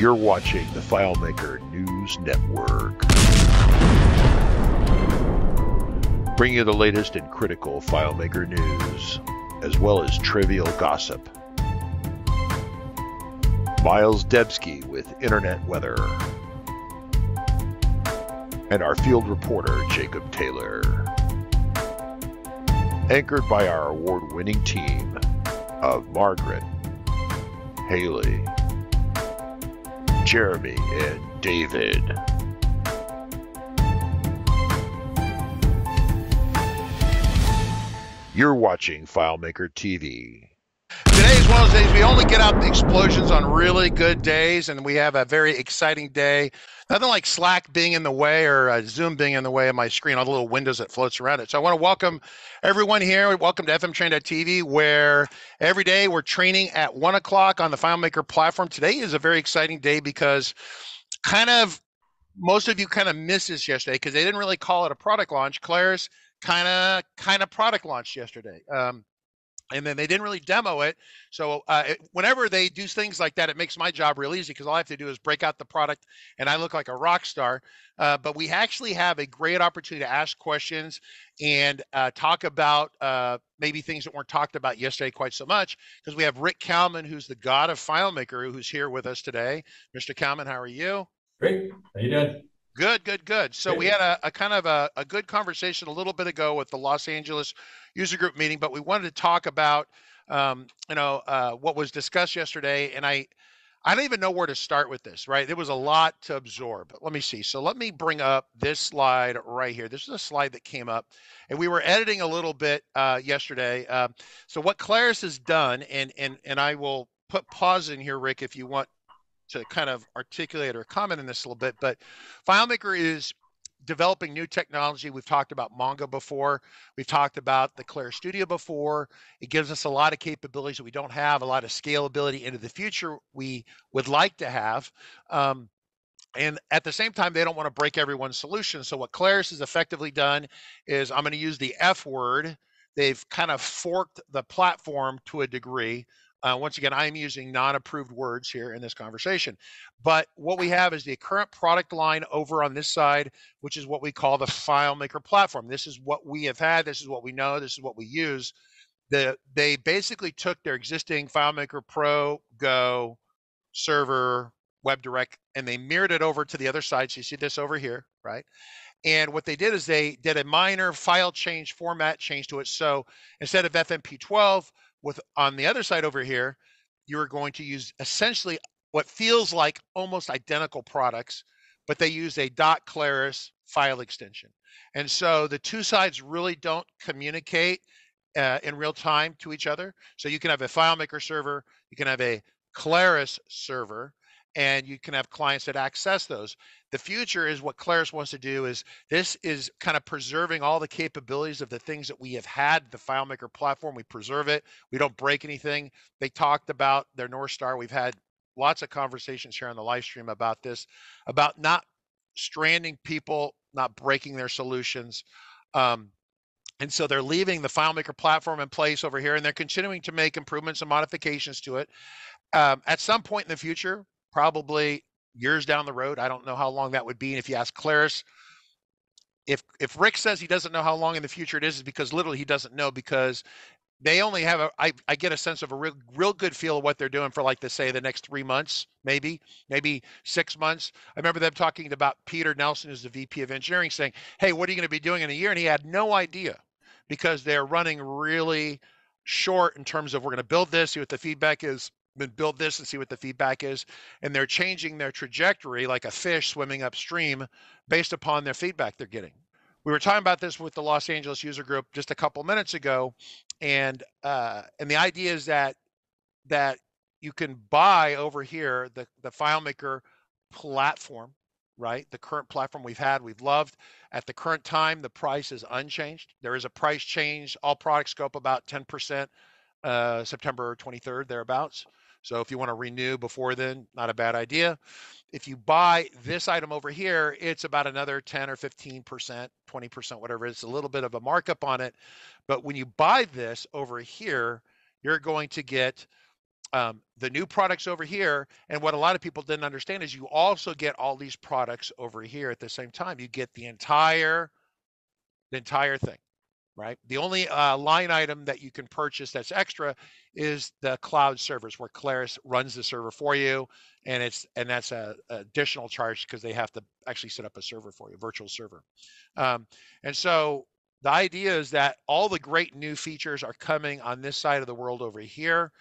You're watching the FileMaker News Network. Bring you the latest in critical FileMaker news, as well as trivial gossip. Miles Debski with Internet Weather. And our field reporter, Jacob Taylor. Anchored by our award winning team of Margaret, Haley, Jeremy, and David. You're watching FileMaker TV. One of those days we only get out the explosions on really good days, and we have a very exciting day. Nothing like Slack being in the way or uh, Zoom being in the way of my screen, all the little windows that floats around it. So I want to welcome everyone here. Welcome to FMTraining.tv, where every day we're training at one o'clock on the FileMaker platform. Today is a very exciting day because kind of most of you kind of missed this yesterday because they didn't really call it a product launch. Claris kind of kind of product launched yesterday. Um, and then they didn't really demo it. So uh, whenever they do things like that, it makes my job real easy because all I have to do is break out the product, and I look like a rock star. Uh, but we actually have a great opportunity to ask questions and uh, talk about uh, maybe things that weren't talked about yesterday quite so much because we have Rick Kalman, who's the god of FileMaker, who's here with us today. Mr. Kalman, how are you? Great. How you doing? Good, good, good. So we had a, a kind of a, a, good conversation a little bit ago with the Los Angeles user group meeting, but we wanted to talk about, um, you know, uh, what was discussed yesterday. And I, I don't even know where to start with this, right? There was a lot to absorb. Let me see. So let me bring up this slide right here. This is a slide that came up, and we were editing a little bit uh, yesterday. Uh, so what Claris has done, and and and I will put pause in here, Rick, if you want to kind of articulate or comment on this a little bit, but FileMaker is developing new technology. We've talked about Mongo before. We've talked about the Claris Studio before. It gives us a lot of capabilities that we don't have, a lot of scalability into the future we would like to have. Um, and at the same time, they don't want to break everyone's solution. So what Claris has effectively done is I'm going to use the F word. They've kind of forked the platform to a degree uh, once again, I'm using non-approved words here in this conversation. But what we have is the current product line over on this side, which is what we call the FileMaker platform. This is what we have had. This is what we know. This is what we use. The, they basically took their existing FileMaker Pro, Go, Server, WebDirect, and they mirrored it over to the other side. So you see this over here, right? And what they did is they did a minor file change, format change to it. So instead of FMP12, with on the other side over here, you're going to use essentially what feels like almost identical products, but they use a dot Claris file extension. And so the two sides really don't communicate uh, in real time to each other. So you can have a FileMaker server, you can have a Claris server, and you can have clients that access those. The future is what Claris wants to do is this is kind of preserving all the capabilities of the things that we have had, the FileMaker platform. We preserve it. We don't break anything. They talked about their North Star. We've had lots of conversations here on the live stream about this, about not stranding people, not breaking their solutions. Um, and so they're leaving the FileMaker platform in place over here, and they're continuing to make improvements and modifications to it. Um, at some point in the future, probably years down the road. I don't know how long that would be. And if you ask Claris, if if Rick says he doesn't know how long in the future it is, is because literally he doesn't know because they only have a I, I get a sense of a real real good feel of what they're doing for like to say the next three months, maybe, maybe six months. I remember them talking about Peter Nelson, who's the VP of engineering, saying, Hey, what are you going to be doing in a year? And he had no idea because they're running really short in terms of we're going to build this, see what the feedback is and build this and see what the feedback is. And they're changing their trajectory like a fish swimming upstream based upon their feedback they're getting. We were talking about this with the Los Angeles user group just a couple minutes ago, and uh, and the idea is that that you can buy over here the the FileMaker platform, right? The current platform we've had, we've loved. At the current time, the price is unchanged. There is a price change. All products go up about 10% uh, September 23rd, thereabouts. So if you want to renew before then, not a bad idea. If you buy this item over here, it's about another 10 or 15%, 20%, whatever. It's a little bit of a markup on it. But when you buy this over here, you're going to get um, the new products over here. And what a lot of people didn't understand is you also get all these products over here at the same time. You get the entire, the entire thing, right? The only uh, line item that you can purchase that's extra is the cloud servers, where Claris runs the server for you, and it's and that's a, a additional charge because they have to actually set up a server for you, virtual server. Um, and so the idea is that all the great new features are coming on this side of the world over here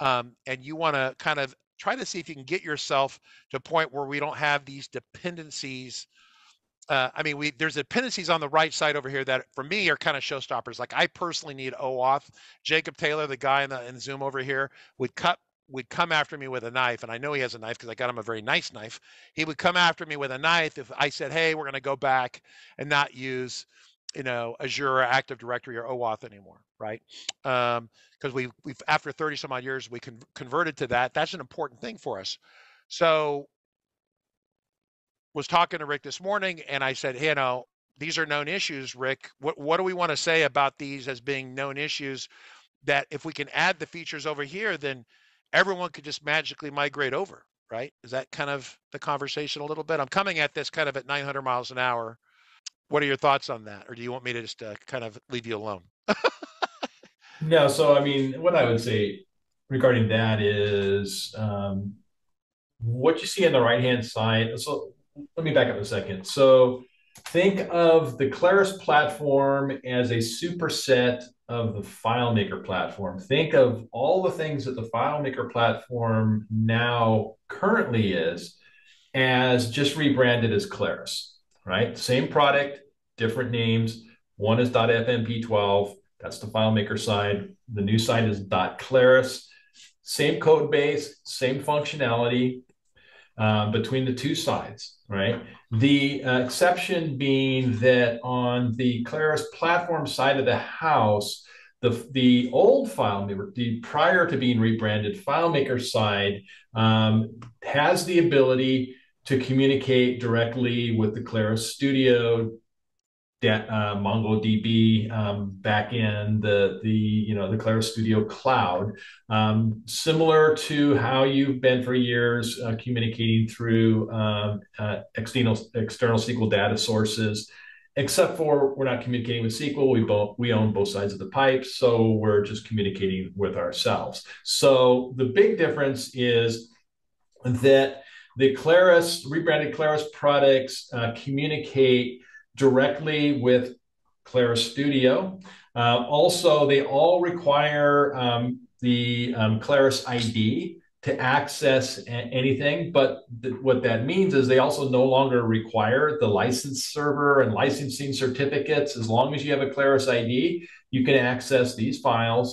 um, and you want to kind of try to see if you can get yourself to a point where we don't have these dependencies. Uh, I mean, we there's dependencies on the right side over here that for me are kind of showstoppers. Like I personally need OAuth. Jacob Taylor, the guy in the in Zoom over here, would cut would come after me with a knife, and I know he has a knife because I got him a very nice knife. He would come after me with a knife if I said, "Hey, we're going to go back and not use." you know Azure or Active Directory or OAuth anymore, right? Because um, we we've after 30 some odd years we con- converted to that. That's an important thing for us. So was talking to Rick this morning, and I said, hey, you know, these are known issues, Rick. What what do we want to say about these as being known issues? That if we can add the features over here, then everyone could just magically migrate over, right? Is that kind of the conversation a little bit? I'm coming at this kind of at 900 miles an hour what are your thoughts on that, or do you want me to just uh, kind of leave you alone? no. So, I mean, what I would say regarding that is um, what you see on the right hand side. So, let me back up a second. So, think of the Claris platform as a superset of the FileMaker platform. Think of all the things that the FileMaker platform now currently is as just rebranded as Claris right? Same product, different names. One is .fmp12. That's the FileMaker side. The new side is .claris. Same code base, same functionality uh, between the two sides, right? The uh, exception being that on the Claris platform side of the house, the, the old FileMaker, the prior to being rebranded FileMaker side, um, has the ability to communicate directly with the Claris Studio, uh, MongoDB um, backend, the the you know the Claris Studio Cloud, um, similar to how you've been for years uh, communicating through um, uh, external external SQL data sources. Except for we're not communicating with SQL, we both we own both sides of the pipe, so we're just communicating with ourselves. So the big difference is that the Claris, rebranded Claris products uh, communicate directly with Claris Studio. Uh, also, they all require um, the um, Claris ID to access anything. But th what that means is they also no longer require the license server and licensing certificates. As long as you have a Claris ID, you can access these files.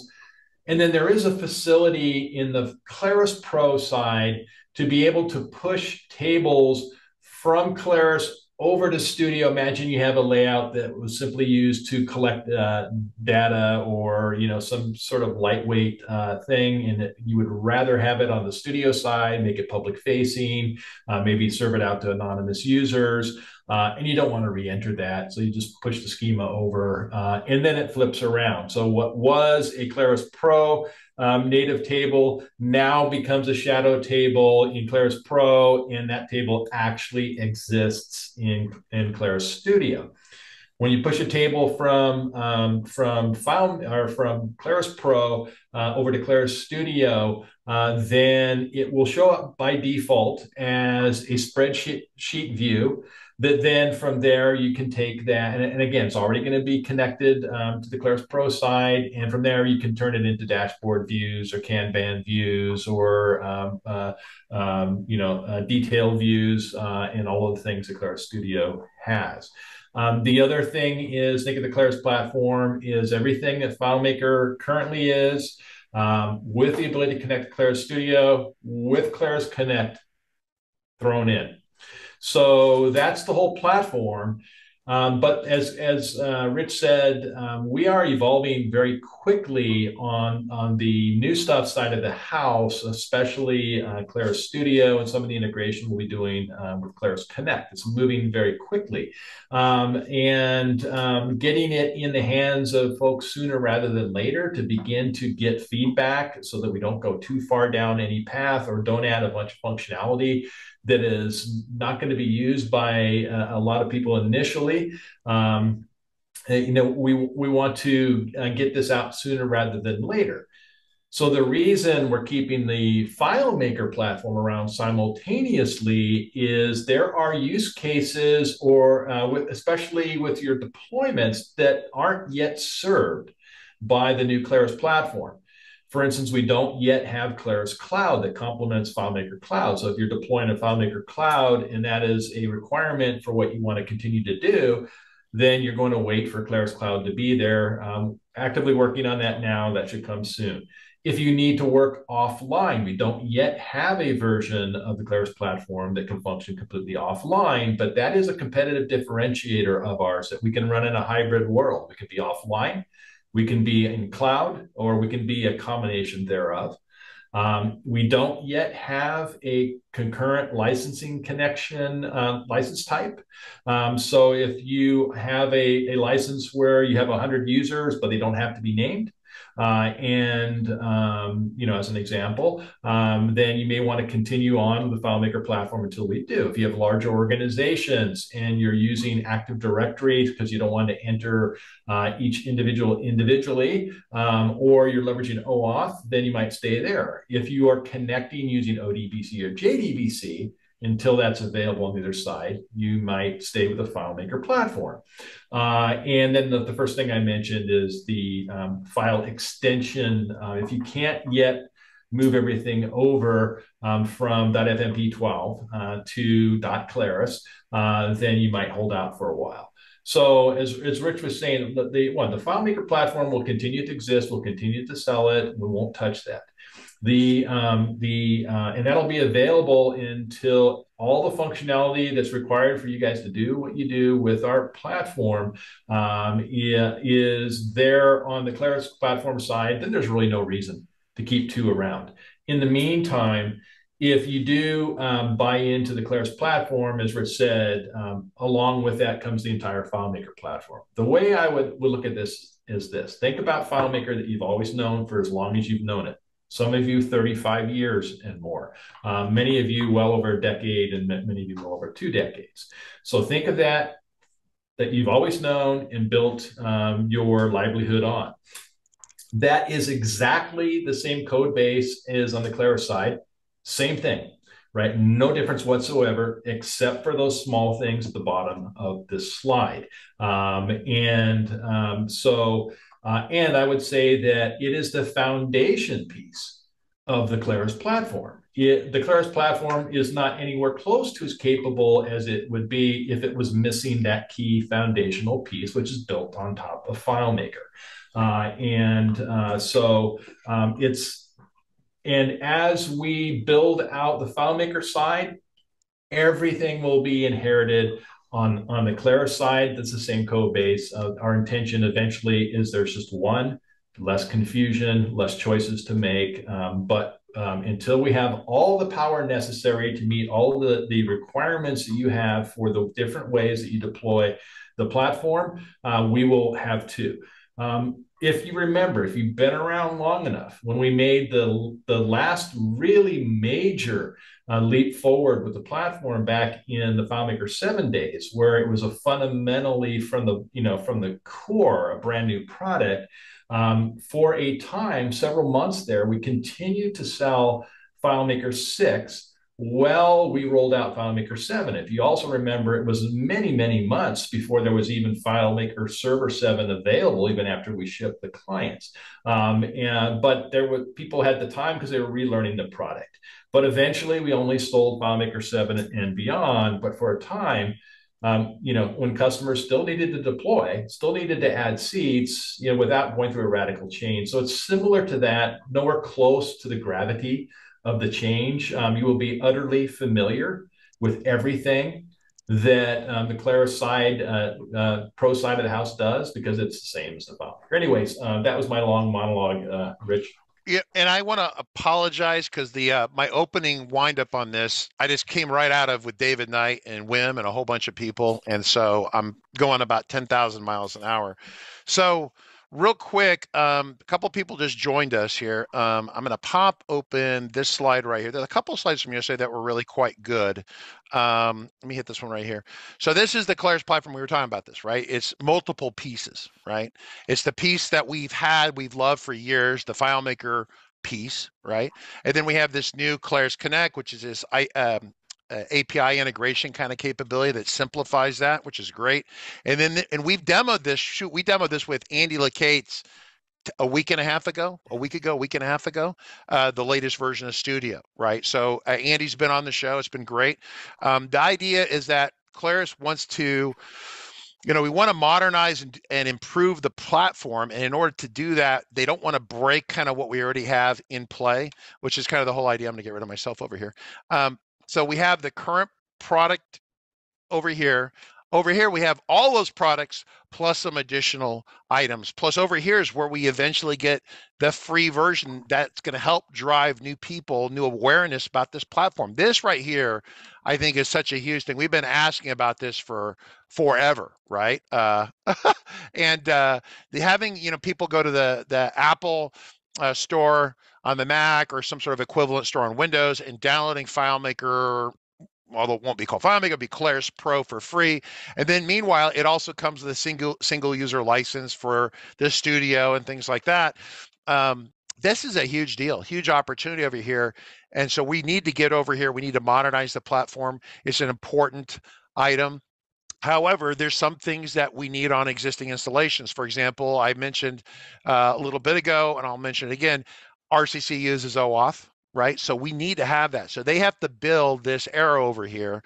And then there is a facility in the Claris Pro side to be able to push tables from Claris over to Studio. Imagine you have a layout that was simply used to collect uh, data or you know some sort of lightweight uh, thing, and you would rather have it on the Studio side, make it public facing, uh, maybe serve it out to anonymous users. Uh, and you don't want to re-enter that. So you just push the schema over uh, and then it flips around. So what was a Claris Pro um, native table now becomes a shadow table in Claris Pro, and that table actually exists in, in Claris Studio. When you push a table from um, from file or from Claris Pro uh, over to Claris Studio, uh, then it will show up by default as a spreadsheet sheet view that then from there you can take that and, and again it's already going to be connected um, to the Claris Pro side and from there you can turn it into dashboard views or Kanban views or um, uh, um, you know uh, detail views uh, and all of the things that Claris Studio has. Um, the other thing is think of the Claris platform is everything that FileMaker currently is um, with the ability to connect to Claris Studio with Claris Connect thrown in. So that's the whole platform. Um, but as as uh, Rich said, um, we are evolving very quickly on on the new stuff side of the house, especially uh, Claris Studio and some of the integration we'll be doing um, with Claris Connect. It's moving very quickly, um, and um, getting it in the hands of folks sooner rather than later to begin to get feedback, so that we don't go too far down any path or don't add a bunch of functionality that is not going to be used by uh, a lot of people initially. Um, you know, we we want to uh, get this out sooner rather than later. So the reason we're keeping the FileMaker platform around simultaneously is there are use cases, or uh, with, especially with your deployments, that aren't yet served by the new Claris platform. For instance, we don't yet have Claris Cloud that complements FileMaker Cloud. So if you're deploying a FileMaker Cloud and that is a requirement for what you want to continue to do, then you're going to wait for Claris Cloud to be there. Um, actively working on that now. That should come soon. If you need to work offline, we don't yet have a version of the Claris platform that can function completely offline, but that is a competitive differentiator of ours that we can run in a hybrid world. We can be offline we can be in cloud or we can be a combination thereof. Um, we don't yet have a concurrent licensing connection uh, license type. Um, so if you have a, a license where you have 100 users, but they don't have to be named, uh, and um, you know, as an example, um, then you may want to continue on the FileMaker platform until we do. If you have larger organizations and you're using Active Directory because you don't want to enter uh, each individual individually, um, or you're leveraging OAuth, then you might stay there. If you are connecting using ODBC or JDBC, until that's available on the other side, you might stay with the FileMaker platform. Uh, and then the, the, first thing I mentioned is the um, file extension. Uh, if you can't yet move everything over um, from .fmp12 uh, to .claris, uh, then you might hold out for a while. So as, as Rich was saying, the, the one the FileMaker platform will continue to exist. We'll continue to sell it. We won't touch that. The um, the uh, and that'll be available until all the functionality that's required for you guys to do what you do with our platform um, is there on the Claris platform side. Then there's really no reason to keep two around. In the meantime, if you do um, buy into the Claris platform, as Rich said, um, along with that comes the entire FileMaker platform. The way I would, would look at this is this. Think about FileMaker that you've always known for as long as you've known it some of you 35 years and more, um, many of you well over a decade, and many of you well over two decades. So think of that that you've always known and built um, your livelihood on. That is exactly the same code base as on the Claris side. Same thing, right? No difference whatsoever, except for those small things at the bottom of this slide. Um, and um, so uh, and I would say that it is the foundation piece of the Claris platform. It, the Claris platform is not anywhere close to as capable as it would be if it was missing that key foundational piece, which is built on top of FileMaker. Uh, and uh, so um, it's, and as we build out the FileMaker side, everything will be inherited on, on the Claris side, that's the same code base. Uh, our intention eventually is there's just one, less confusion, less choices to make. Um, but um, until we have all the power necessary to meet all the, the requirements that you have for the different ways that you deploy the platform, uh, we will have two. Um, if you remember, if you've been around long enough, when we made the, the last really major uh, leap forward with the platform back in the FileMaker 7 days, where it was a fundamentally from the, you know, from the core, a brand new product, um, for a time, several months there, we continued to sell FileMaker 6 well, we rolled out FileMaker 7. If you also remember, it was many, many months before there was even FileMaker Server 7 available, even after we shipped the clients. Um, and, but there were people had the time because they were relearning the product. But eventually, we only sold FileMaker 7 and beyond. But for a time, um, you know, when customers still needed to deploy, still needed to add seats, you know, without going through a radical change. So it's similar to that, nowhere close to the gravity of the change. Um, you will be utterly familiar with everything that um, the Claris side, uh, uh, pro side of the house does because it's the same as the FileMaker. Anyways, uh, that was my long monologue, uh, Rich. Yeah, and I want to apologize because the uh, my opening windup on this, I just came right out of with David Knight and Wim and a whole bunch of people, and so I'm going about ten thousand miles an hour. So real quick, um, a couple people just joined us here. Um, I'm going to pop open this slide right here. There's a couple slides from yesterday that were really quite good. Um, let me hit this one right here. So this is the Claris platform. We were talking about this, right? It's multiple pieces, right? It's the piece that we've had, we've loved for years, the FileMaker piece, right? And then we have this new Claris Connect, which is this I, um, uh, API integration kind of capability that simplifies that, which is great. And then and we've demoed this. Shoot, we demoed this with Andy LeCates a week and a half ago, a week ago, a week and a half ago, uh, the latest version of Studio, right? So uh, Andy's been on the show. It's been great. Um, the idea is that Claris wants to, you know, we want to modernize and, and improve the platform. And in order to do that, they don't want to break kind of what we already have in play, which is kind of the whole idea. I'm going to get rid of myself over here. Um, so we have the current product over here. Over here, we have all those products plus some additional items. Plus over here is where we eventually get the free version that's going to help drive new people, new awareness about this platform. This right here, I think is such a huge thing. We've been asking about this for forever, right? Uh, and uh, the having, you know, people go to the, the Apple uh, store on the Mac or some sort of equivalent store on Windows and downloading FileMaker although it won't be called FileMaker, it'll be Claris Pro for free. And then meanwhile, it also comes with a single single user license for the studio and things like that. Um, this is a huge deal, huge opportunity over here. And so we need to get over here. We need to modernize the platform. It's an important item. However, there's some things that we need on existing installations. For example, I mentioned uh, a little bit ago, and I'll mention it again, RCC uses OAuth, right? So we need to have that. So they have to build this arrow over here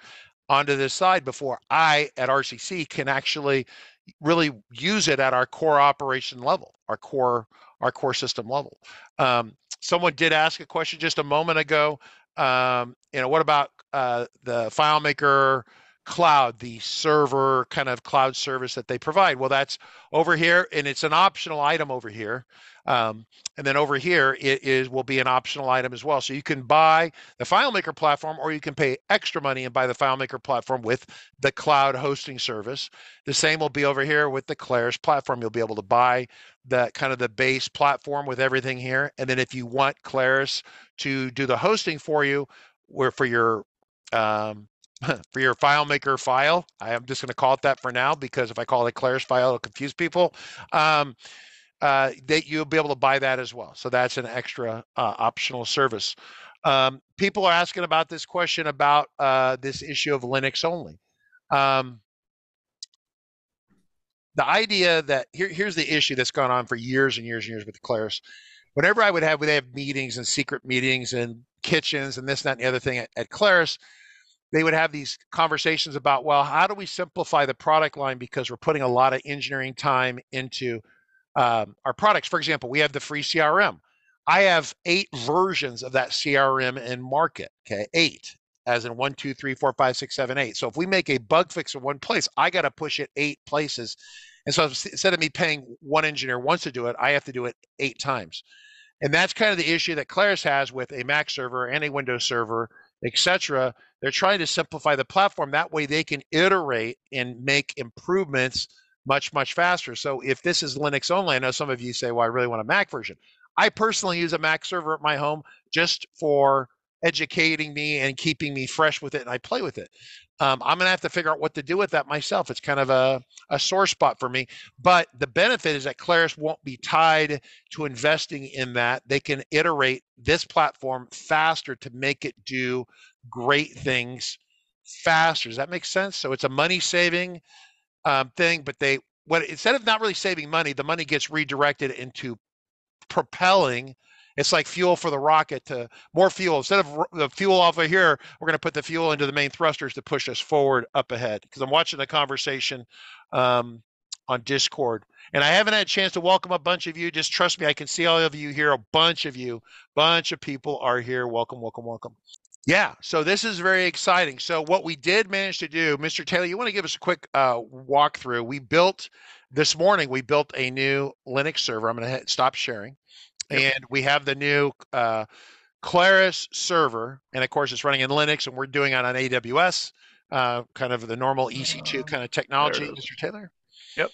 onto this side before I at RCC can actually really use it at our core operation level, our core our core system level. Um, someone did ask a question just a moment ago. Um, you know, what about uh, the FileMaker cloud, the server kind of cloud service that they provide? Well, that's over here, and it's an optional item over here. Um, and then over here, it is will be an optional item as well. So you can buy the FileMaker platform, or you can pay extra money and buy the FileMaker platform with the cloud hosting service. The same will be over here with the Claris platform. You'll be able to buy the kind of the base platform with everything here. And then if you want Claris to do the hosting for you, where for your um, for your FileMaker file, I am just going to call it that for now because if I call it Claris file, it'll confuse people. Um, uh, that you'll be able to buy that as well. So that's an extra uh, optional service. Um, people are asking about this question about uh, this issue of Linux only. Um, the idea that here, here's the issue that's gone on for years and years and years with Claris. Whenever I would have, would have meetings and secret meetings and kitchens and this, and that, and the other thing at, at Claris, they would have these conversations about, well, how do we simplify the product line because we're putting a lot of engineering time into um, our products. For example, we have the free CRM. I have eight versions of that CRM in market. Okay, eight, as in one, two, three, four, five, six, seven, eight. So if we make a bug fix in one place, I got to push it eight places. And so instead of me paying one engineer once to do it, I have to do it eight times. And that's kind of the issue that Claris has with a Mac server and a Windows server, etc. They're trying to simplify the platform. That way they can iterate and make improvements much, much faster. So if this is Linux only, I know some of you say, well, I really want a Mac version. I personally use a Mac server at my home just for educating me and keeping me fresh with it and I play with it. Um, I'm going to have to figure out what to do with that myself. It's kind of a, a sore spot for me. But the benefit is that Claris won't be tied to investing in that. They can iterate this platform faster to make it do great things faster. Does that make sense? So it's a money saving um, thing, but they what instead of not really saving money, the money gets redirected into propelling. It's like fuel for the rocket to more fuel. Instead of the fuel off of here, we're going to put the fuel into the main thrusters to push us forward up ahead. Because I'm watching the conversation um, on Discord, and I haven't had a chance to welcome a bunch of you. Just trust me, I can see all of you here. A bunch of you, bunch of people are here. Welcome, welcome, welcome. Yeah, so this is very exciting. So what we did manage to do, Mr. Taylor, you want to give us a quick uh, walkthrough? We built this morning. We built a new Linux server. I'm going to stop sharing, yep. and we have the new uh, Claris server, and of course it's running in Linux, and we're doing it on AWS, uh, kind of the normal EC2 kind of technology, Mr. Taylor. Yep.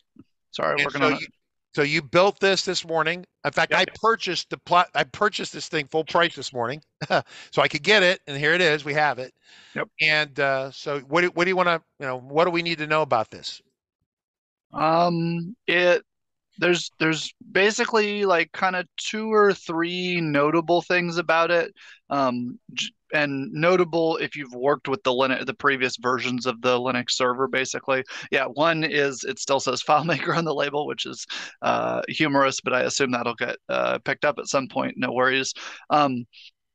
Sorry, and working so on you, it. So you built this this morning. In fact, yep. I purchased the plot. I purchased this thing full price this morning, so I could get it, and here it is. We have it. Yep. And uh, so, what do what do you want to you know? What do we need to know about this? Um, it there's there's basically like kind of two or three notable things about it. Um, and notable if you've worked with the Linux, the previous versions of the Linux server, basically. Yeah, one is it still says FileMaker on the label, which is uh, humorous, but I assume that'll get uh, picked up at some point. No worries. Um,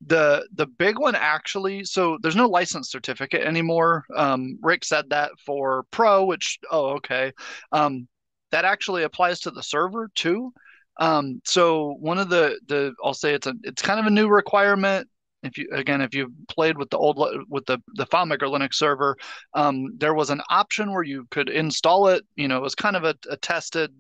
the the big one actually, so there's no license certificate anymore. Um, Rick said that for Pro, which oh okay, um, that actually applies to the server too. Um, so one of the the I'll say it's a it's kind of a new requirement if you again if you've played with the old with the the FileMaker Linux server, um, there was an option where you could install it. You know, it was kind of a, a tested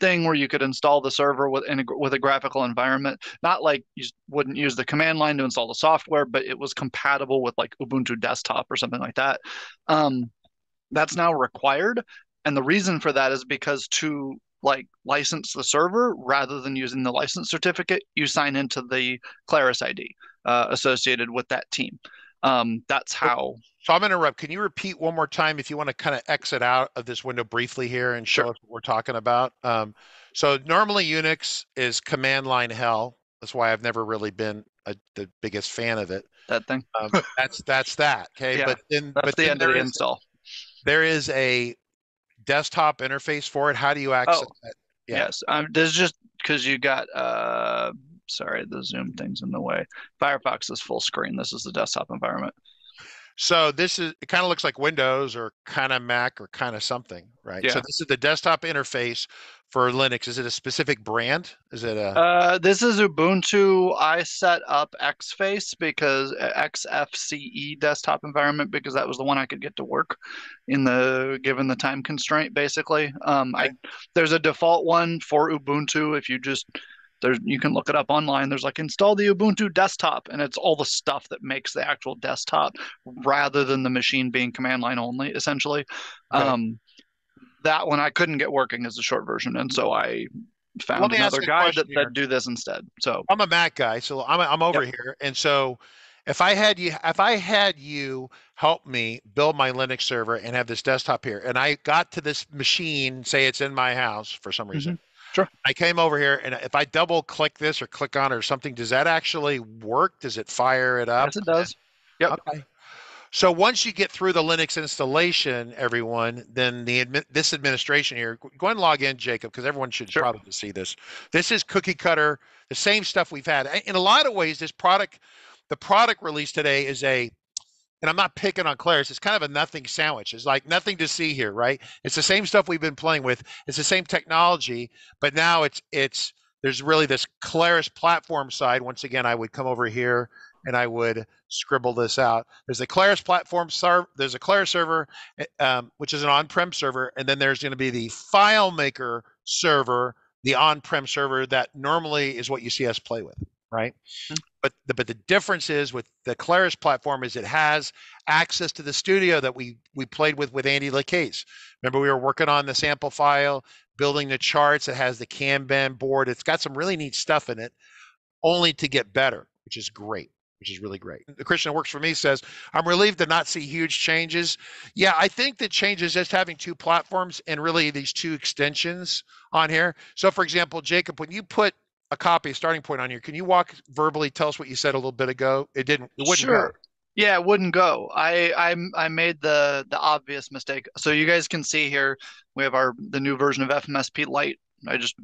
thing where you could install the server with in a, with a graphical environment. Not like you wouldn't use the command line to install the software, but it was compatible with like Ubuntu Desktop or something like that. Um, that's now required, and the reason for that is because to like license the server rather than using the license certificate, you sign into the Claris ID uh, associated with that team. Um, that's how. So I'm going to interrupt. Can you repeat one more time if you want to kind of exit out of this window briefly here and show sure. us what we're talking about? Um, so normally Unix is command line hell. That's why I've never really been a, the biggest fan of it. That thing. Um, that's that's that. Okay, yeah, but then that's but the then end of the install. There is a desktop interface for it. How do you access oh, that? Yeah. Yes, um, there's just because you got uh, sorry, the Zoom thing's in the way. Firefox is full screen. This is the desktop environment. So this is it kind of looks like Windows or kind of Mac or kind of something, right? Yeah. So this is the desktop interface for Linux. Is it a specific brand? Is it a uh, this is Ubuntu. I set up XFace because uh, XFCE desktop environment because that was the one I could get to work in the given the time constraint basically. Um, I there's a default one for Ubuntu if you just there's you can look it up online. There's like install the Ubuntu desktop, and it's all the stuff that makes the actual desktop rather than the machine being command line only, essentially. Okay. Um, that one I couldn't get working as a short version, and so I found another guy that said do this instead. So I'm a Mac guy, so I'm I'm over yep. here, and so if I had you if I had you help me build my Linux server and have this desktop here, and I got to this machine, say it's in my house for some reason. Mm-hmm Sure. I came over here, and if I double click this or click on it or something, does that actually work? Does it fire it up? Yes, it does. Yep. Okay. So once you get through the Linux installation, everyone, then the admi- this administration here, go and log in, Jacob, because everyone should sure. probably see this. This is cookie cutter, the same stuff we've had. In a lot of ways, this product, the product release today is a and I'm not picking on Claris. It's kind of a nothing sandwich. It's like nothing to see here, right? It's the same stuff we've been playing with. It's the same technology, but now it's it's there's really this Claris platform side. Once again, I would come over here and I would scribble this out. There's a Claris platform server. There's a Claris server, eh, um, which is an on-prem server, and then there's going to be the FileMaker server, the on-prem server that normally is what you see us play with right? Mm-hmm. But the, but the difference is with the Claris platform is it has access to the studio that we we played with with Andy LeCates. Remember we were working on the sample file, building the charts. It has the Kanban board. It's got some really neat stuff in it, only to get better, which is great. Which is really great. The Christian works for me says, I'm relieved to not see huge changes. Yeah, I think the change is just having two platforms and really these two extensions on here. So, for example, Jacob, when you put a copy, a starting point on here. Can you walk verbally tell us what you said a little bit ago? It didn't. It wouldn't sure. Go. Yeah, it wouldn't go. I, I I made the the obvious mistake. So you guys can see here we have our the new version of FMSP Lite. I just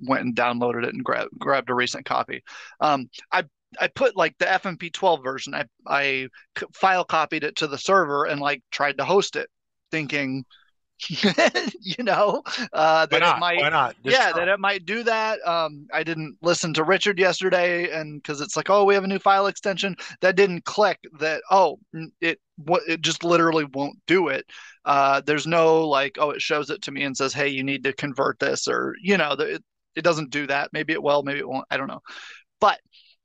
went and downloaded it and grabbed grabbed a recent copy. Um, I I put like the FMP12 version. I I file copied it to the server and like tried to host it, thinking you know, uh, that Why not? it might Why not? Just yeah, try. that it might do that. Um, I didn't listen to Richard yesterday, and because it's like, oh, we have a new file extension, that didn't click. That oh, it what it just literally won't do it. Uh, there's no like, oh, it shows it to me and says, hey, you need to convert this, or you know, the, it it doesn't do that. Maybe it will, maybe it won't. I don't know, but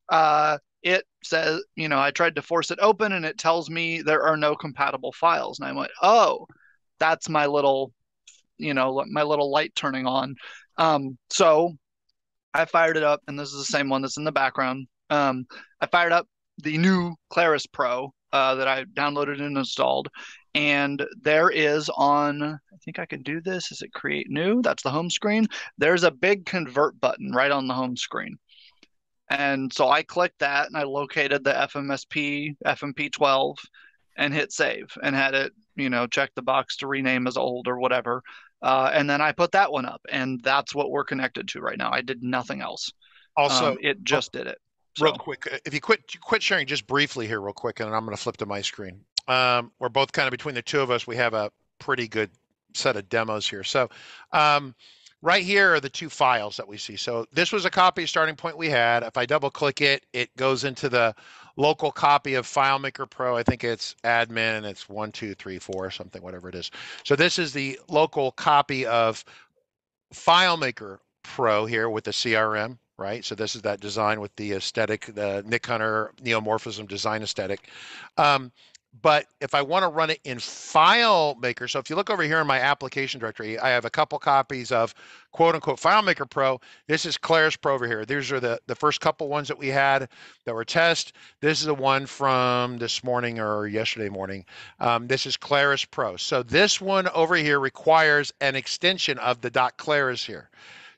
uh, it says, you know, I tried to force it open, and it tells me there are no compatible files, and I went, oh, that's my little you know my little light turning on. Um so i fired it up and this is the same one that's in the background. Um i fired up the new claris pro uh, that i downloaded and installed. And there is on i think i can do this. Is it create new? That's the home screen. There's a big convert button right on the home screen. And so i clicked that and i located the fmsp fmp12 and hit save and had it you know check the box to rename as old or whatever uh, and then I put that one up, and that's what we're connected to right now. I did nothing else. Also, um, it just did it. real quick, uh, if you quit quit sharing just briefly here, real quick, and I'm going to flip to my screen. Um, we're both kind of between the two of us. We have a pretty good set of demos here. So, um, right here are the two files that we see. So this was a copy starting point we had. If I double click it, it goes into the local copy of FileMaker Pro. I think it's admin. It's one, two, three, four, something, whatever it is. So this is the local copy of FileMaker Pro here with the CRM, right? So this is that design with the aesthetic, the Nick Hunter neumorphism design aesthetic. Um, but if I want to run it in FileMaker, so if you look over here in my application directory, I have a couple copies of quote unquote FileMaker Pro. This is Claris Pro over here. These are the, the first couple ones that we had that were test. This is the one from this morning or yesterday morning. Um, this is Claris Pro. So this one over here requires an extension of the dot .claris here.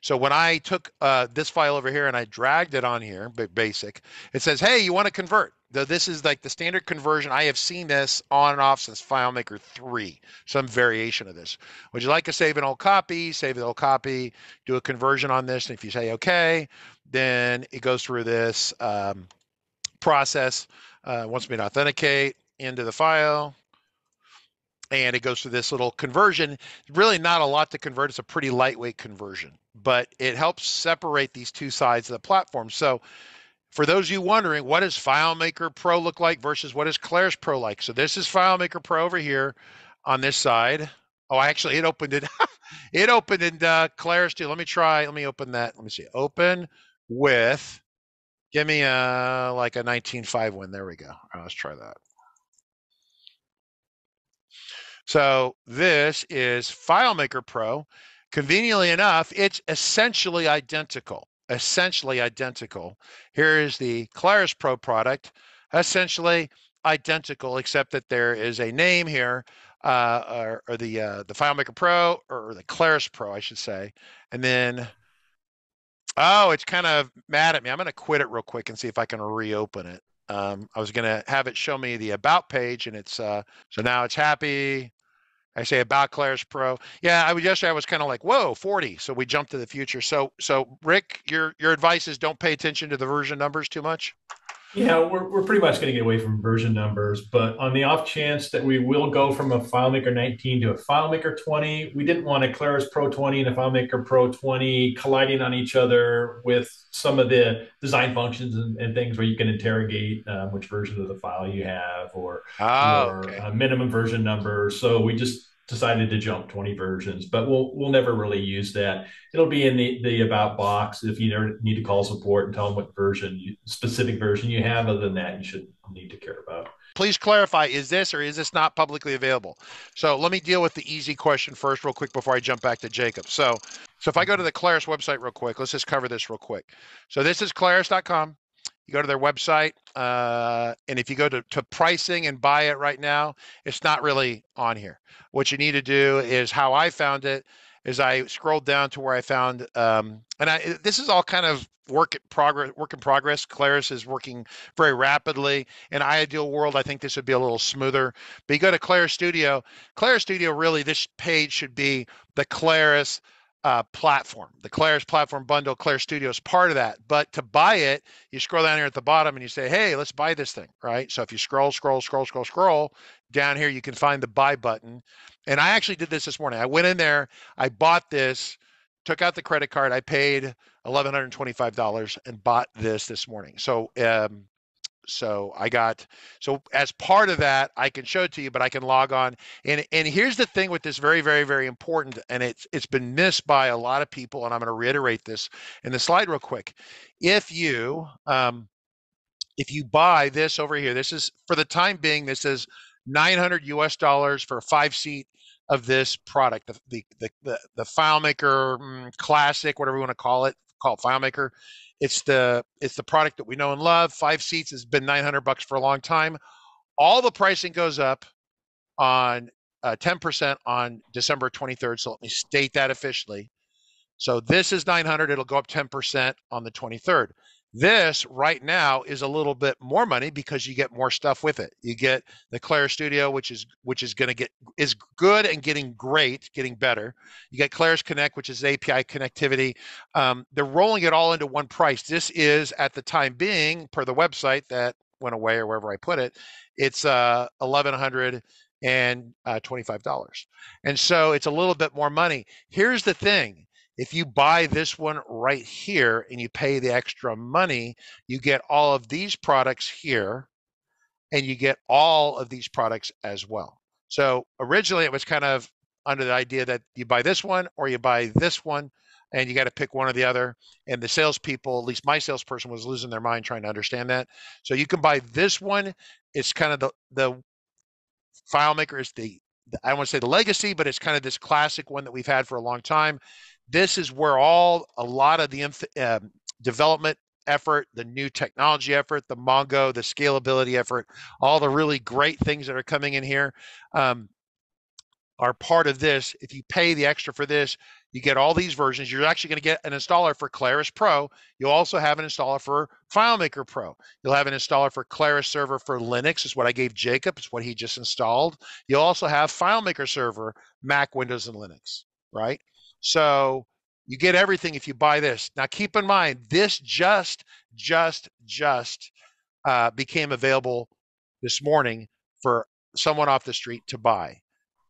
So when I took uh, this file over here and I dragged it on here, basic, it says, hey, you want to convert. Though this is like the standard conversion. I have seen this on and off since FileMaker 3, some variation of this. Would you like to save an old copy? Save the old copy, do a conversion on this. And if you say okay, then it goes through this um, process. Uh, wants me to authenticate into the file, and it goes through this little conversion. Really not a lot to convert. It's a pretty lightweight conversion, but it helps separate these two sides of the platform. So for those of you wondering, what does FileMaker Pro look like versus what is Claris Pro like? So this is FileMaker Pro over here on this side. Oh, actually, it opened it. it opened in uh, Claris too. Let me try. Let me open that. Let me see. Open with. Give me a like a 19.5 one. There we go. Let's try that. So this is FileMaker Pro. Conveniently enough, it's essentially identical. Essentially identical. Here is the Claris Pro product, essentially identical, except that there is a name here, uh, or, or, the uh, the FileMaker Pro, or the Claris Pro, I should say. And then, oh, it's kind of mad at me. I'm going to quit it real quick and see if I can reopen it. Um, I was going to have it show me the about page, and it's uh, so now it's happy. I say about Claris Pro. Yeah, I was yesterday. I was kind of like, whoa, 40. So we jumped to the future. So, so Rick, your your advice is don't pay attention to the version numbers too much. Yeah, we're, we're pretty much going to get away from version numbers, but on the off chance that we will go from a FileMaker 19 to a FileMaker 20, we didn't want a Claris Pro 20 and a FileMaker Pro 20 colliding on each other with some of the design functions and, and things where you can interrogate um, which version of the file you have or, oh, or okay. uh, minimum version number. So we just decided to jump 20 versions, but we'll we'll never really use that. It'll be in the, the about box if you need to call support and tell them what version, you, specific version you have. Other than that, you shouldn't need to care about. Please clarify, is this or is this not publicly available? So let me deal with the easy question first real quick before I jump back to Jacob. So, so if I go to the Claris website real quick, let's just cover this real quick. So this is claris.com you go to their website uh, and if you go to, to pricing and buy it right now it's not really on here. What you need to do is how i found it is i scrolled down to where i found um, and i this is all kind of work in progress work in progress. Claris is working very rapidly. In ideal world i think this would be a little smoother but you go to claris studio claris studio really this page should be the claris uh, platform. The Claris platform bundle, Claris Studio is part of that. But to buy it, you scroll down here at the bottom and you say, hey, let's buy this thing, right? So if you scroll, scroll, scroll, scroll, scroll, down here, you can find the buy button. And I actually did this this morning. I went in there, I bought this, took out the credit card, I paid $1,125 and bought this this morning. So um, so I got so as part of that, I can show it to you, but I can log on. And and here's the thing with this very, very, very important, and it's it's been missed by a lot of people, and I'm going to reiterate this in the slide real quick. If you um, if you buy this over here, this is for the time being, this is 900 US dollars for a five seat of this product, the the the the, the FileMaker mm, Classic, whatever you want to call it, call it FileMaker. It's the it's the product that we know and love. Five seats has been 900 bucks for a long time. All the pricing goes up on uh, 10% on December 23rd. So let me state that officially. So this is 900. It'll go up 10% on the 23rd. This right now is a little bit more money because you get more stuff with it. You get the Claris Studio, which is which is going to get is good and getting great, getting better. You get Claris Connect, which is API connectivity. Um, they're rolling it all into one price. This is at the time being, per the website that went away or wherever I put it, it's uh, eleven hundred and uh, $25. And so it's a little bit more money. Here's the thing if you buy this one right here and you pay the extra money, you get all of these products here and you get all of these products as well. So originally it was kind of under the idea that you buy this one or you buy this one and you got to pick one or the other. And the salespeople, at least my salesperson, was losing their mind trying to understand that. So you can buy this one. It's kind of the the FileMaker is the I don't want to say the legacy, but it's kind of this classic one that we've had for a long time this is where all a lot of the um, development effort, the new technology effort, the Mongo, the scalability effort, all the really great things that are coming in here um, are part of this. If you pay the extra for this, you get all these versions. You're actually going to get an installer for Claris Pro. You'll also have an installer for FileMaker Pro. You'll have an installer for Claris Server for Linux, is what I gave Jacob. It's what he just installed. You'll also have FileMaker Server, Mac, Windows, and Linux, right? So you get everything if you buy this. Now keep in mind, this just, just, just uh, became available this morning for someone off the street to buy.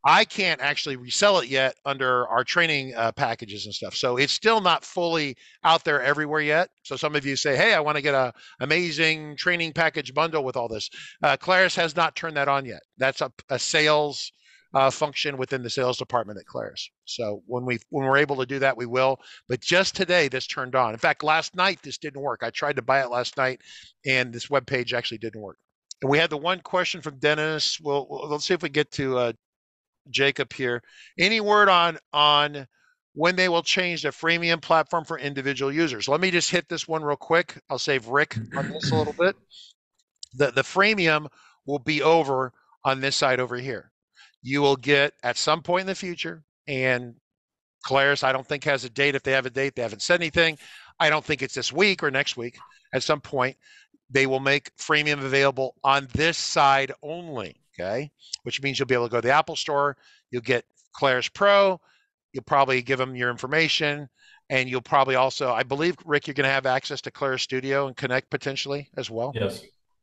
I can't actually resell it yet under our training uh, packages and stuff. So it's still not fully out there everywhere yet. So some of you say, "Hey, I want to get a amazing training package bundle with all this." Uh, Claris has not turned that on yet. That's a, a sales uh, function within the sales department at Claris. So when we when we're able to do that, we will. But just today, this turned on. In fact, last night this didn't work. I tried to buy it last night, and this web page actually didn't work. And we had the one question from Dennis. Well, let's see if we get to uh, Jacob here. Any word on on when they will change the freemium platform for individual users? Let me just hit this one real quick. I'll save Rick on this a little bit. The the freemium will be over on this side over here you will get at some point in the future. And Claris, I don't think has a date. If they have a date, they haven't said anything. I don't think it's this week or next week. At some point, they will make freemium available on this side only. Okay, which means you'll be able to go to the Apple Store. You'll get Claris Pro. You'll probably give them your information, and you'll probably also, I believe, Rick, you're going to have access to Claris Studio and Connect potentially as well. Yes,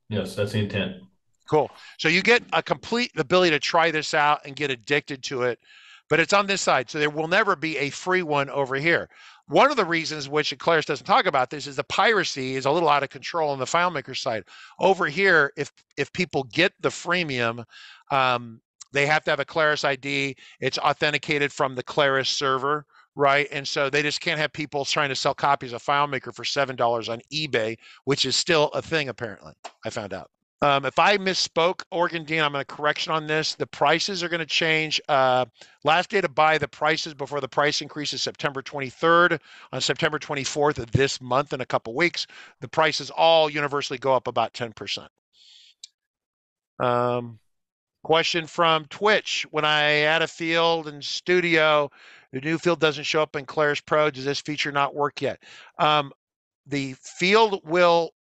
yes, that's the intent. Cool. So you get a complete ability to try this out and get addicted to it, but it's on this side. So there will never be a free one over here. One of the reasons which Claris doesn't talk about this is the piracy is a little out of control on the FileMaker side. Over here, if if people get the freemium, um, they have to have a Claris ID. It's authenticated from the Claris server, right? And so they just can't have people trying to sell copies of FileMaker for seven dollars on eBay, which is still a thing apparently. I found out. Um, if I misspoke, Oregon Dean, I'm going to correction on this. The prices are going to change. Uh, last day to buy the prices before the price increase is September 23rd. On September 24th of this month, in a couple weeks, the prices all universally go up about 10%. Um, question from Twitch: When I add a field in Studio, the new field doesn't show up in Claris Pro. Does this feature not work yet? Um, the field will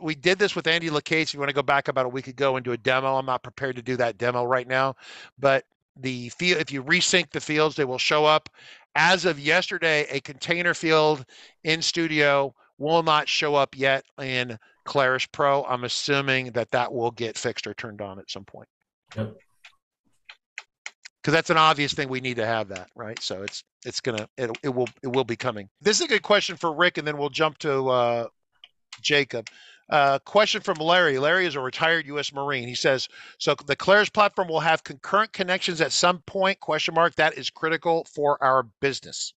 we did this with Andy LeCates. If you want to go back about a week ago and do a demo, I'm not prepared to do that demo right now, but the field if you resync the fields they will show up. As of yesterday a container field in studio will not show up yet in claris pro. I'm assuming that that will get fixed or turned on at some point. Yep. because that's an obvious thing we need to have that right? So it's it's gonna it, it will it will be coming. This is a good question for rick and then we'll jump to uh jacob uh, question from Larry. Larry is a retired U.S. Marine. He says, "So the Claris platform will have concurrent connections at some point?" Question mark. That is critical for our business.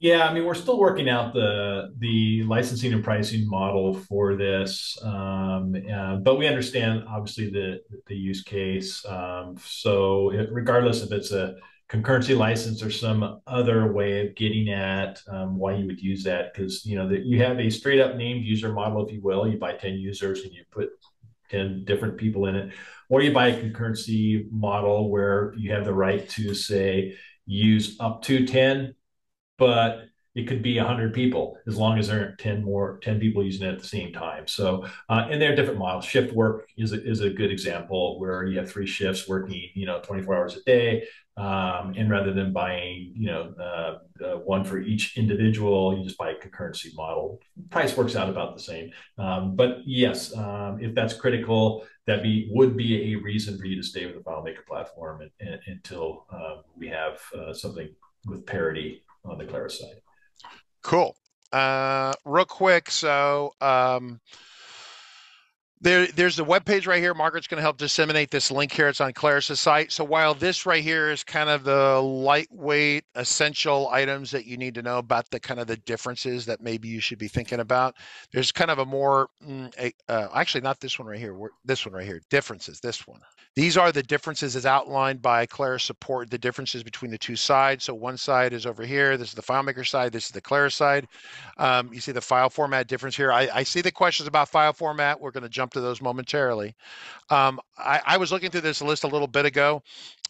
Yeah, I mean, we're still working out the the licensing and pricing model for this, um, uh, but we understand obviously the the use case. Um, so, it, regardless if it's a concurrency license or some other way of getting at um, why you would use that. Because you know that you have a straight up named user model if you will. You buy 10 users and you put 10 different people in it. Or you buy a concurrency model where you have the right to say use up to 10 but it could be 100 people as long as there aren't 10 more 10 people using it at the same time. So uh, and there are different models. Shift work is a, is a good example where you have three shifts working you know 24 hours a day um, and rather than buying you know uh, uh, one for each individual you just buy a concurrency model. Price works out about the same. Um, but yes um, if that's critical that be would be a reason for you to stay with the FileMaker platform and, and, until uh, we have uh, something with parity on the Claris side. Cool. Uh, real quick, so um, there, there's a web page right here. Margaret's going to help disseminate this link here. It's on Claris's site. So while this right here is kind of the lightweight essential items that you need to know about the kind of the differences that maybe you should be thinking about, there's kind of a more mm, uh, actually not this one right here. This one right here. Differences. This one. These are the differences as outlined by Claris support. The differences between the two sides. So one side is over here. This is the FileMaker side. This is the Claris side. Um, you see the file format difference here. I, I see the questions about file format. We're going to jump to those momentarily. Um, I, I, was looking through this list a little bit ago.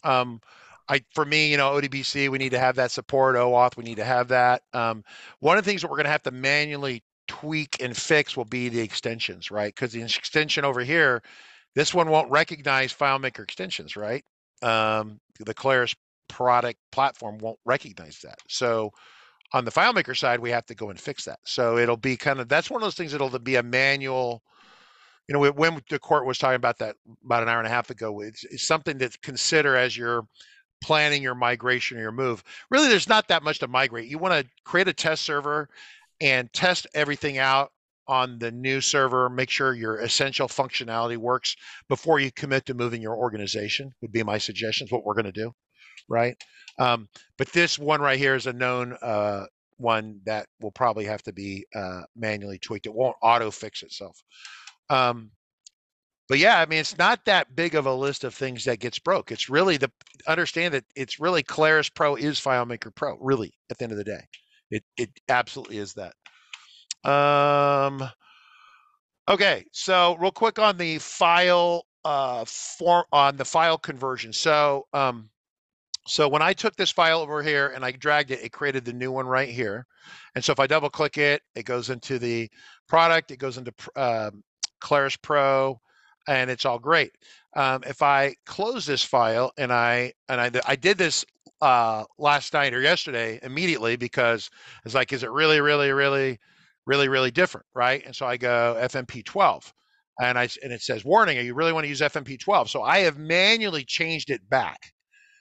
Um, I, for me, you know, ODBC, we need to have that support. OAuth, we need to have that. Um, one of the things that we're going to have to manually tweak and fix will be the extensions, right? Because the extension over here, this one won't recognize FileMaker extensions, right? Um, the Claris product platform won't recognize that. So on the FileMaker side, we have to go and fix that. So it'll be kind of that's one of those things that'll be a manual you know, when the court was talking about that about an hour and a half ago, it's, it's something to consider as you're planning your migration or your move. Really, there's not that much to migrate. You want to create a test server and test everything out on the new server, make sure your essential functionality works before you commit to moving your organization would be my suggestions, what we're going to do, right? Um, but this one right here is a known uh, one that will probably have to be uh, manually tweaked. It won't auto fix itself. Um, but yeah, I mean, it's not that big of a list of things that gets broke. It's really the understand that it's really Claris Pro is FileMaker Pro. Really, at the end of the day, it it absolutely is that. Um, okay, so real quick on the file uh form on the file conversion. So um, so when I took this file over here and I dragged it, it created the new one right here. And so if I double click it, it goes into the product, it goes into um, Claris Pro, and it's all great. Um, if I close this file and I and I I did this uh, last night or yesterday immediately because it's like, is it really, really, really, really, really different, right? And so I go FMP12, and I and it says warning, you really want to use FMP12. So I have manually changed it back.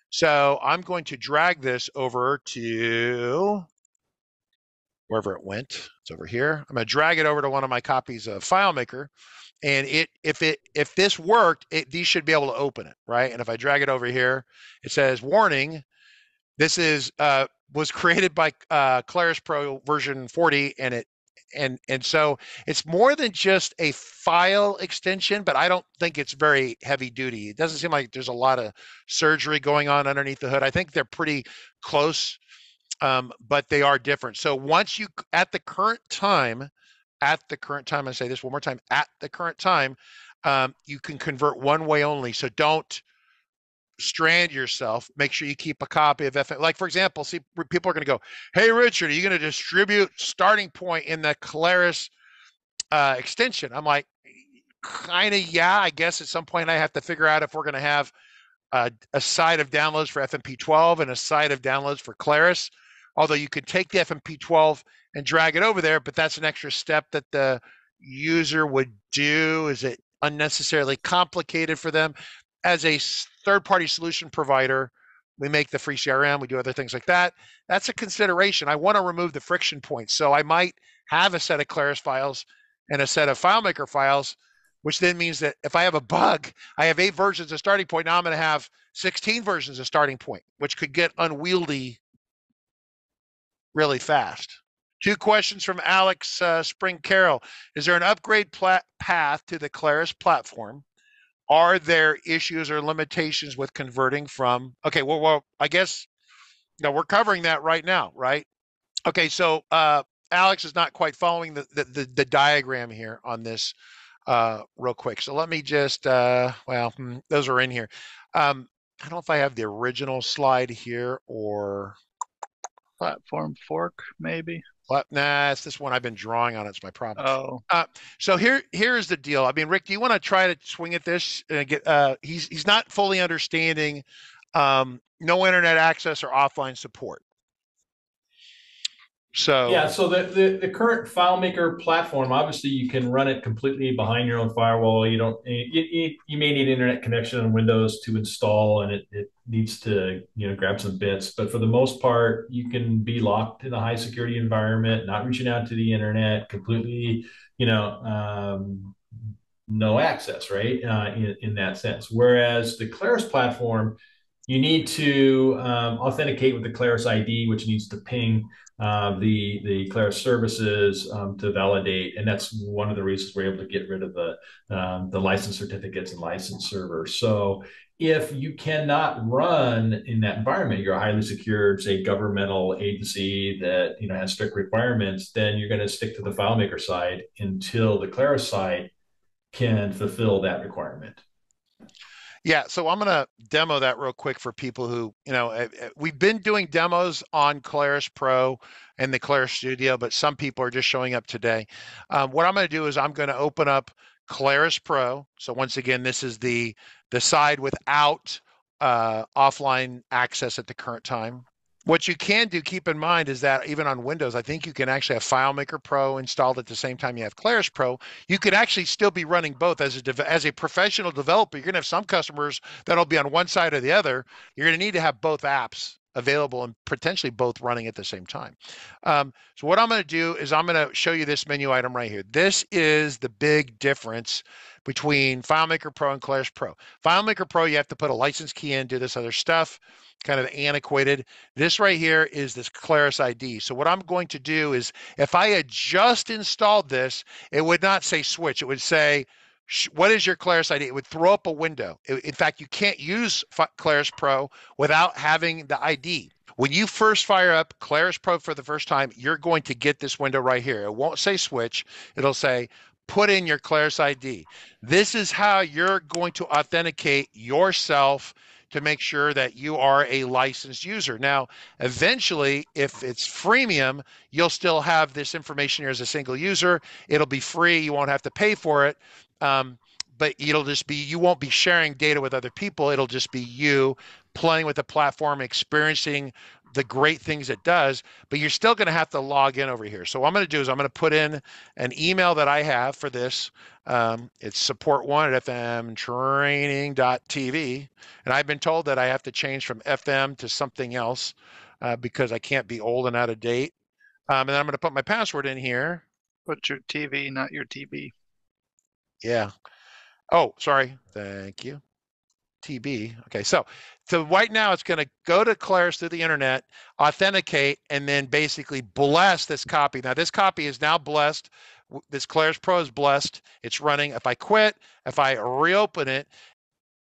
So I'm going to drag this over to wherever it went. It's over here. I'm going to drag it over to one of my copies of FileMaker, and it if it if this worked, it, these should be able to open it, right? And if I drag it over here, it says warning. This is uh, was created by uh, Claris Pro version 40, and it and and so it's more than just a file extension but i don't think it's very heavy duty it doesn't seem like there's a lot of surgery going on underneath the hood i think they're pretty close um, but they are different. So once you, at the current time, at the current time, I say this one more time, at the current time, um, you can convert one way only. So don't strand yourself. Make sure you keep a copy of FM. Like for example, see people are going to go, "Hey Richard, are you going to distribute starting point in the Claris uh, extension?" I'm like, kind of yeah. I guess at some point I have to figure out if we're going to have a, a side of downloads for FMP12 and a side of downloads for Claris. Although you could take the FMP12 and drag it over there, but that's an extra step that the user would do. Is it unnecessarily complicated for them? As a third party solution provider, we make the free CRM, we do other things like that. That's a consideration. I want to remove the friction points. So I might have a set of Claris files and a set of FileMaker files, which then means that if I have a bug, I have eight versions of starting point. Now I'm going to have 16 versions of starting point, which could get unwieldy really fast. Two questions from Alex uh, Spring Carroll. Is there an upgrade path to the Claris platform? Are there issues or limitations with converting from? Okay, well, well, I guess no, we're covering that right now, right? Okay, so uh, Alex is not quite following the, the, the, the diagram here on this uh, real quick. So let me just, uh, well, hmm, those are in here. Um, I don't know if I have the original slide here or platform fork, maybe. What? Nah, it's this one I've been drawing on. It's my problem. Oh. Uh, so here, here's the deal. I mean, Rick, do you want to try to swing at this and get? Uh, he's he's not fully understanding um, no internet access or offline support. So yeah, so the, the, the current FileMaker platform, obviously, you can run it completely behind your own firewall. You don't you, you, you may need internet connection on Windows to install, and it, it needs to you know grab some bits. But for the most part, you can be locked in a high security environment, not reaching out to the internet, completely you know um, no access, right? Uh, in in that sense. Whereas the Claris platform, you need to um, authenticate with the Claris ID, which needs to ping uh, the the Claris services um, to validate, and that's one of the reasons we're able to get rid of the um, the license certificates and license servers. So if you cannot run in that environment, you're a highly secured, say, governmental agency that you know has strict requirements, then you're going to stick to the FileMaker side until the Claris side can fulfill that requirement. Yeah, so I'm going to demo that real quick for people who, you know, eh, eh, we've been doing demos on Claris Pro and the Claris Studio, but some people are just showing up today. Um, what I'm going to do is I'm going to open up Claris Pro. So once again, this is the the side without uh, offline access at the current time. What you can do, keep in mind, is that even on Windows, I think you can actually have FileMaker Pro installed at the same time you have Claris Pro. You could actually still be running both as a as a professional developer. You're going to have some customers that'll be on one side or the other. You're going to need to have both apps available and potentially both running at the same time. Um, so what I'm going to do is I'm going to show you this menu item right here. This is the big difference between FileMaker Pro and Claris Pro. FileMaker Pro, you have to put a license key in, do this other stuff, kind of antiquated. This right here is this Claris ID. So what I'm going to do is if I had just installed this, it would not say switch. It would say, what is your Claris ID? It would throw up a window. In fact, you can't use Claris Pro without having the ID. When you first fire up Claris Pro for the first time, you're going to get this window right here. It won't say switch. It'll say put in your Claris ID. This is how you're going to authenticate yourself to make sure that you are a licensed user. Now, eventually, if it's freemium, you'll still have this information here as a single user. It'll be free. You won't have to pay for it. Um, but it'll just be you won't be sharing data with other people it'll just be you playing with the platform experiencing the great things it does, but you're still going to have to log in over here. So what I'm going to do is I'm going to put in an email that I have for this. Um, it's support one at fmtraining.tv. And I've been told that I have to change from FM to something else uh, because I can't be old and out of date. Um, and then I'm going to put my password in here. Put your TV, not your TB. Yeah. Oh, sorry. Thank you. TB. Okay, so so right now it's going to go to Claris through the internet, authenticate, and then basically bless this copy. Now this copy is now blessed. This Claris Pro is blessed. It's running. If I quit, if I reopen it,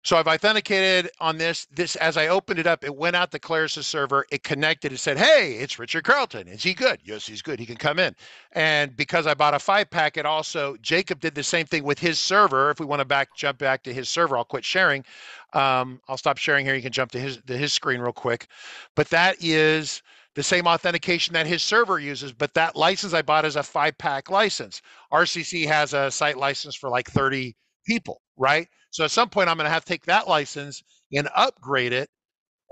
so I've authenticated on this. This as I opened it up, it went out the Claris's server. It connected. It said, "Hey, it's Richard Carlton. Is he good? Yes, he's good. He can come in." And because I bought a five pack, it also Jacob did the same thing with his server. If we want to back jump back to his server, I'll quit sharing. Um, I'll stop sharing here. You can jump to his to his screen real quick. But that is the same authentication that his server uses, but that license I bought is a five pack license. RCC has a site license for like 30 people, right? So at some point, I'm going to have to take that license, and upgrade it,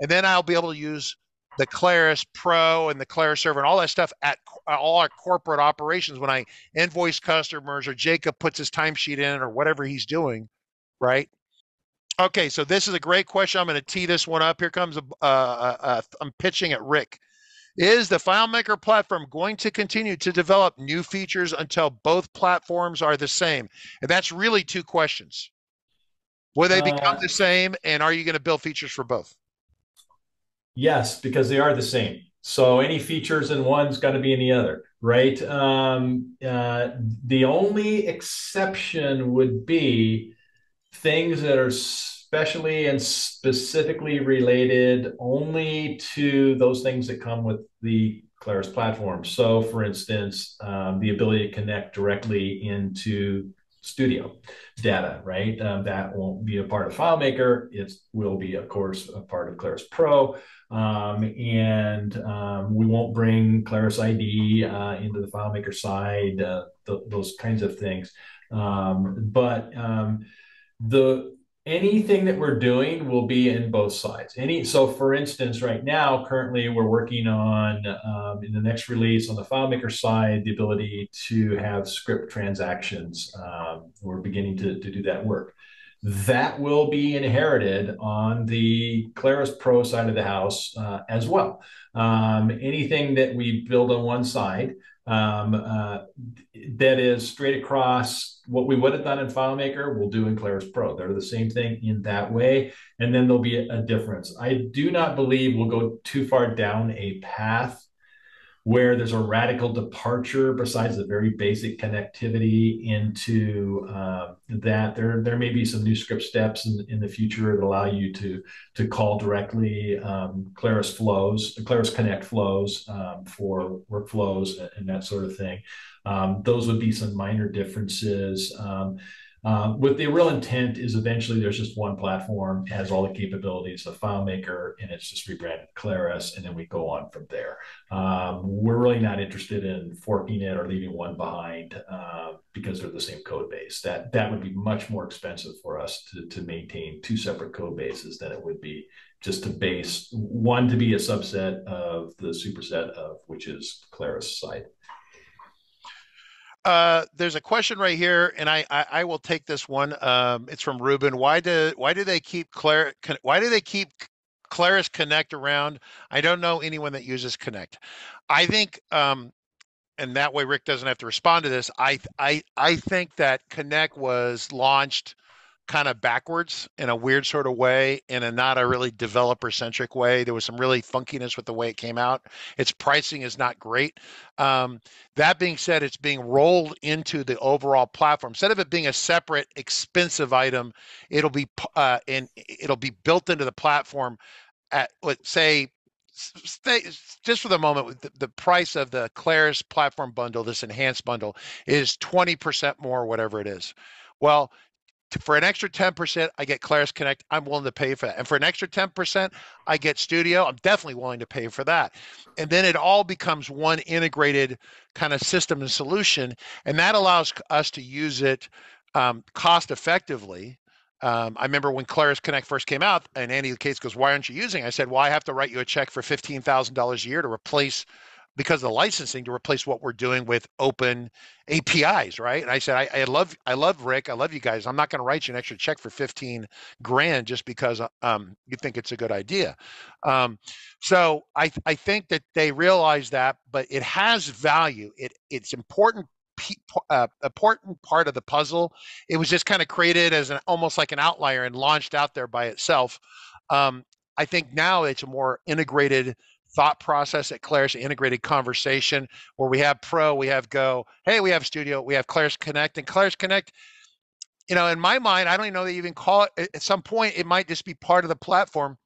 and then I'll be able to use the Claris Pro and the Claris Server and all that stuff at uh, all our corporate operations when I invoice customers or Jacob puts his timesheet in or whatever he's doing, right? Okay, so this is a great question. I'm going to tee this one up. Here comes a. Uh, uh, uh I'm pitching at Rick. Is the FileMaker platform going to continue to develop new features until both platforms are the same? And that's really two questions. Will they become uh, the same, and are you going to build features for both? Yes, because they are the same. So any features in one's got to be in the other, right? Um, uh, the only exception would be things that are specially and specifically related only to those things that come with the Claris platform. So, for instance, um, the ability to connect directly into Studio data, right? Um, that won't be a part of FileMaker. It will be, of course, a part of Claris Pro. Um, and um, we won't bring Claris ID uh, into the FileMaker side, uh, th those kinds of things. Um, but um, the anything that we're doing will be in both sides. Any so, for instance, right now, currently we're working on um, in the next release on the FileMaker side the ability to have script transactions. Um, we're beginning to, to do that work. That will be inherited on the Claris Pro side of the house uh, as well. Um, anything that we build on one side um, uh, that is straight across what we would have done in FileMaker, we'll do in Claris Pro. They're the same thing in that way, and then there'll be a, a difference. I do not believe we'll go too far down a path where there's a radical departure besides the very basic connectivity into uh, that there there may be some new script steps in, in the future that allow you to to call directly um, Claris flows Claris Connect flows um, for workflows and, that sort of thing. Um, those would be some minor differences um, with the real intent is eventually there's just one platform has all the capabilities of FileMaker and it's just rebranded Claris and then we go on from there. Um, we're really not interested in forking it or leaving one behind uh, because they're the same code base. That that would be much more expensive for us to, to maintain two separate code bases than it would be just to base one to be a subset of the superset of which is Claris side. Uh, there's a question right here, and I, I, I will take this one. Um, it's from Ruben. Why do why do they keep Claire? Why do they keep Claris Connect around? I don't know anyone that uses Connect. I think, um, and that way Rick doesn't have to respond to this. I I I think that Connect was launched kind of backwards in a weird sort of way in a not a really developer centric way. There was some really funkiness with the way it came out. Its pricing is not great. Um, that being said it's being rolled into the overall platform. Instead of it being a separate expensive item it'll be uh, it'll be built into the platform at let's say stay just for the moment the, the price of the claris platform bundle this enhanced bundle is 20% more whatever it is. Well for an extra 10%, I get Claris Connect. I'm willing to pay for that. And for an extra 10%, I get Studio. I'm definitely willing to pay for that. And then it all becomes one integrated kind of system and solution. And that allows us to use it um, cost effectively. Um, I remember when Claris Connect first came out, and Andy case goes, "Why aren't you using?" I said, "Well, I have to write you a check for fifteen thousand dollars a year to replace because of the licensing to replace what we're doing with open APIs, right? And I said, I, I love, I love Rick, I love you guys. I'm not going to write you an extra check for 15 grand just because um, you think it's a good idea. Um, so I, I think that they realize that, but it has value. It, it's important uh, important part of the puzzle. It was just kind of created as an almost like an outlier and launched out there by itself. Um, I think now it's a more integrated thought process at Claris integrated conversation where we have Pro, we have Go, hey, we have Studio, we have Claris Connect, and Claris Connect. You know, in my mind, I don't even know they even call it. At some point, it might just be part of the platform.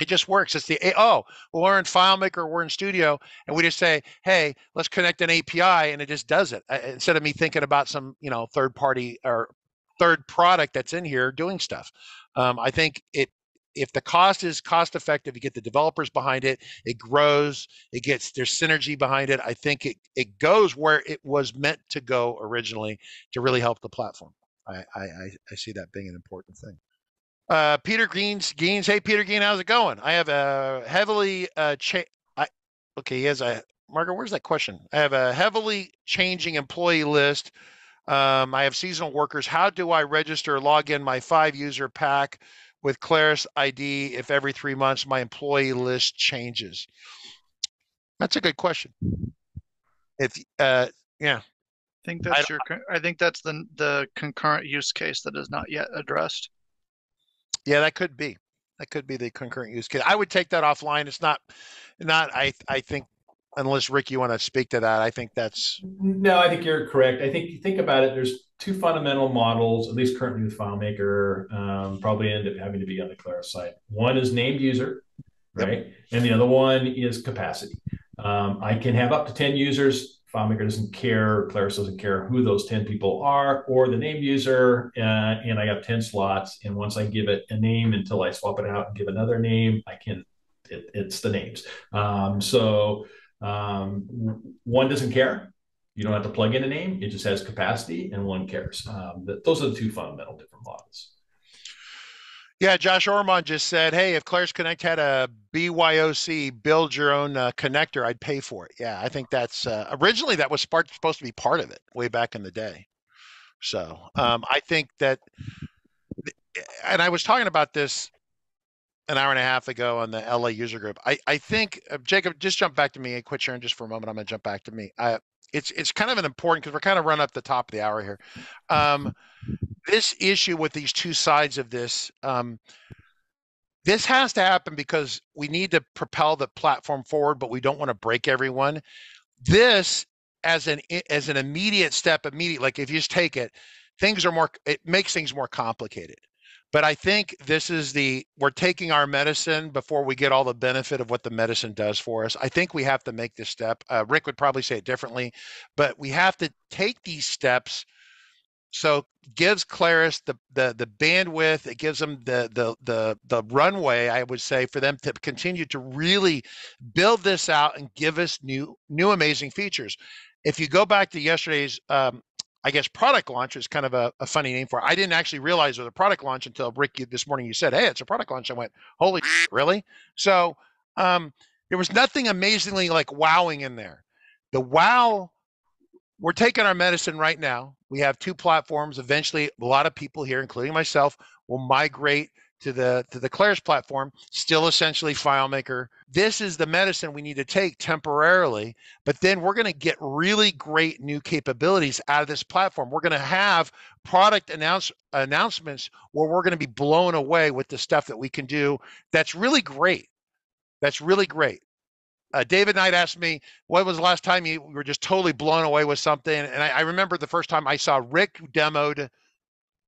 It just works. It's the oh, we're in FileMaker, we're in Studio, and we just say, hey, let's connect an API, and it just does it uh, instead of me thinking about some you know third party or third product that's in here doing stuff. Um, I think it if the cost is cost effective, you get the developers behind it, it grows, it gets there's synergy behind it. I think it it goes where it was meant to go originally to really help the platform. I I, I see that being an important thing. Uh, Peter Green's Geens. Hey, Peter Geen, how's it going? I have a heavily uh, cha- I, okay, he has a Margaret. Where's that question? I have a heavily changing employee list. Um, I have seasonal workers. How do I register, log in my five user pack with Claris ID if every three months my employee list changes? That's a good question. If uh, yeah, I think that's your. I think that's the the concurrent use case that is not yet addressed. Yeah, that could be. That could be the concurrent use case. I would take that offline. It's not, not. I I think unless Rick, you want to speak to that. I think that's no. I think you're correct. I think you think about it. There's two fundamental models, at least currently with FileMaker, um, probably end up having to be on the Claris side. One is named user, right, yep. and the other one is capacity. Um, I can have up to ten users. FileMaker doesn't care, Claris doesn't care who those 10 people are or the named user. Uh, and I have 10 slots. And once I give it a name until I swap it out and give another name, I can, it, it's the names. Um, so um, one doesn't care. You don't have to plug in a name. It just has capacity, and one cares. Um, those are the two fundamental different models. Yeah, Josh Ormond just said, "Hey, if Claris Connect had a BYOC build your own uh, connector, I'd pay for it." Yeah, I think that's uh, originally that was supposed to be part of it way back in the day. So um, I think that, and I was talking about this an hour and a half ago on the LA user group. I, I think uh, Jacob, just jump back to me and quit sharing just for a moment. I'm going to jump back to me. I, it's it's kind of an important because we're kind of run up the top of the hour here. Um, this issue with these two sides of this, um, this has to happen because we need to propel the platform forward, but we don't want to break everyone. This as an as an immediate step, immediate like if you just take it, things are more. It makes things more complicated but I think this is the we're taking our medicine before we get all the benefit of what the medicine does for us. I think we have to make this step. Uh, Rick would probably say it differently, but we have to take these steps. So gives Claris the the the bandwidth. It gives them the the the the runway. I would say for them to continue to really build this out and give us new new amazing features. If you go back to yesterday's um, I guess product launch is kind of a, a, funny name for it. I didn't actually realize it was a product launch until Rick you, this morning you said, "Hey, it's a product launch." I went, "Holy, really?" So um, there was nothing amazingly like wowing in there. The wow, we're taking our medicine right now. We have two platforms. Eventually, a lot of people here, including myself, will migrate to the to the Claris platform, still essentially FileMaker. This is the medicine we need to take temporarily, but then we're going to get really great new capabilities out of this platform. We're going to have product announce announcements where we're going to be blown away with the stuff that we can do. That's really great. That's really great. Uh, David Knight asked me, "When was the last time you were just totally blown away with something?" And I, I remember the first time I saw Rick demoed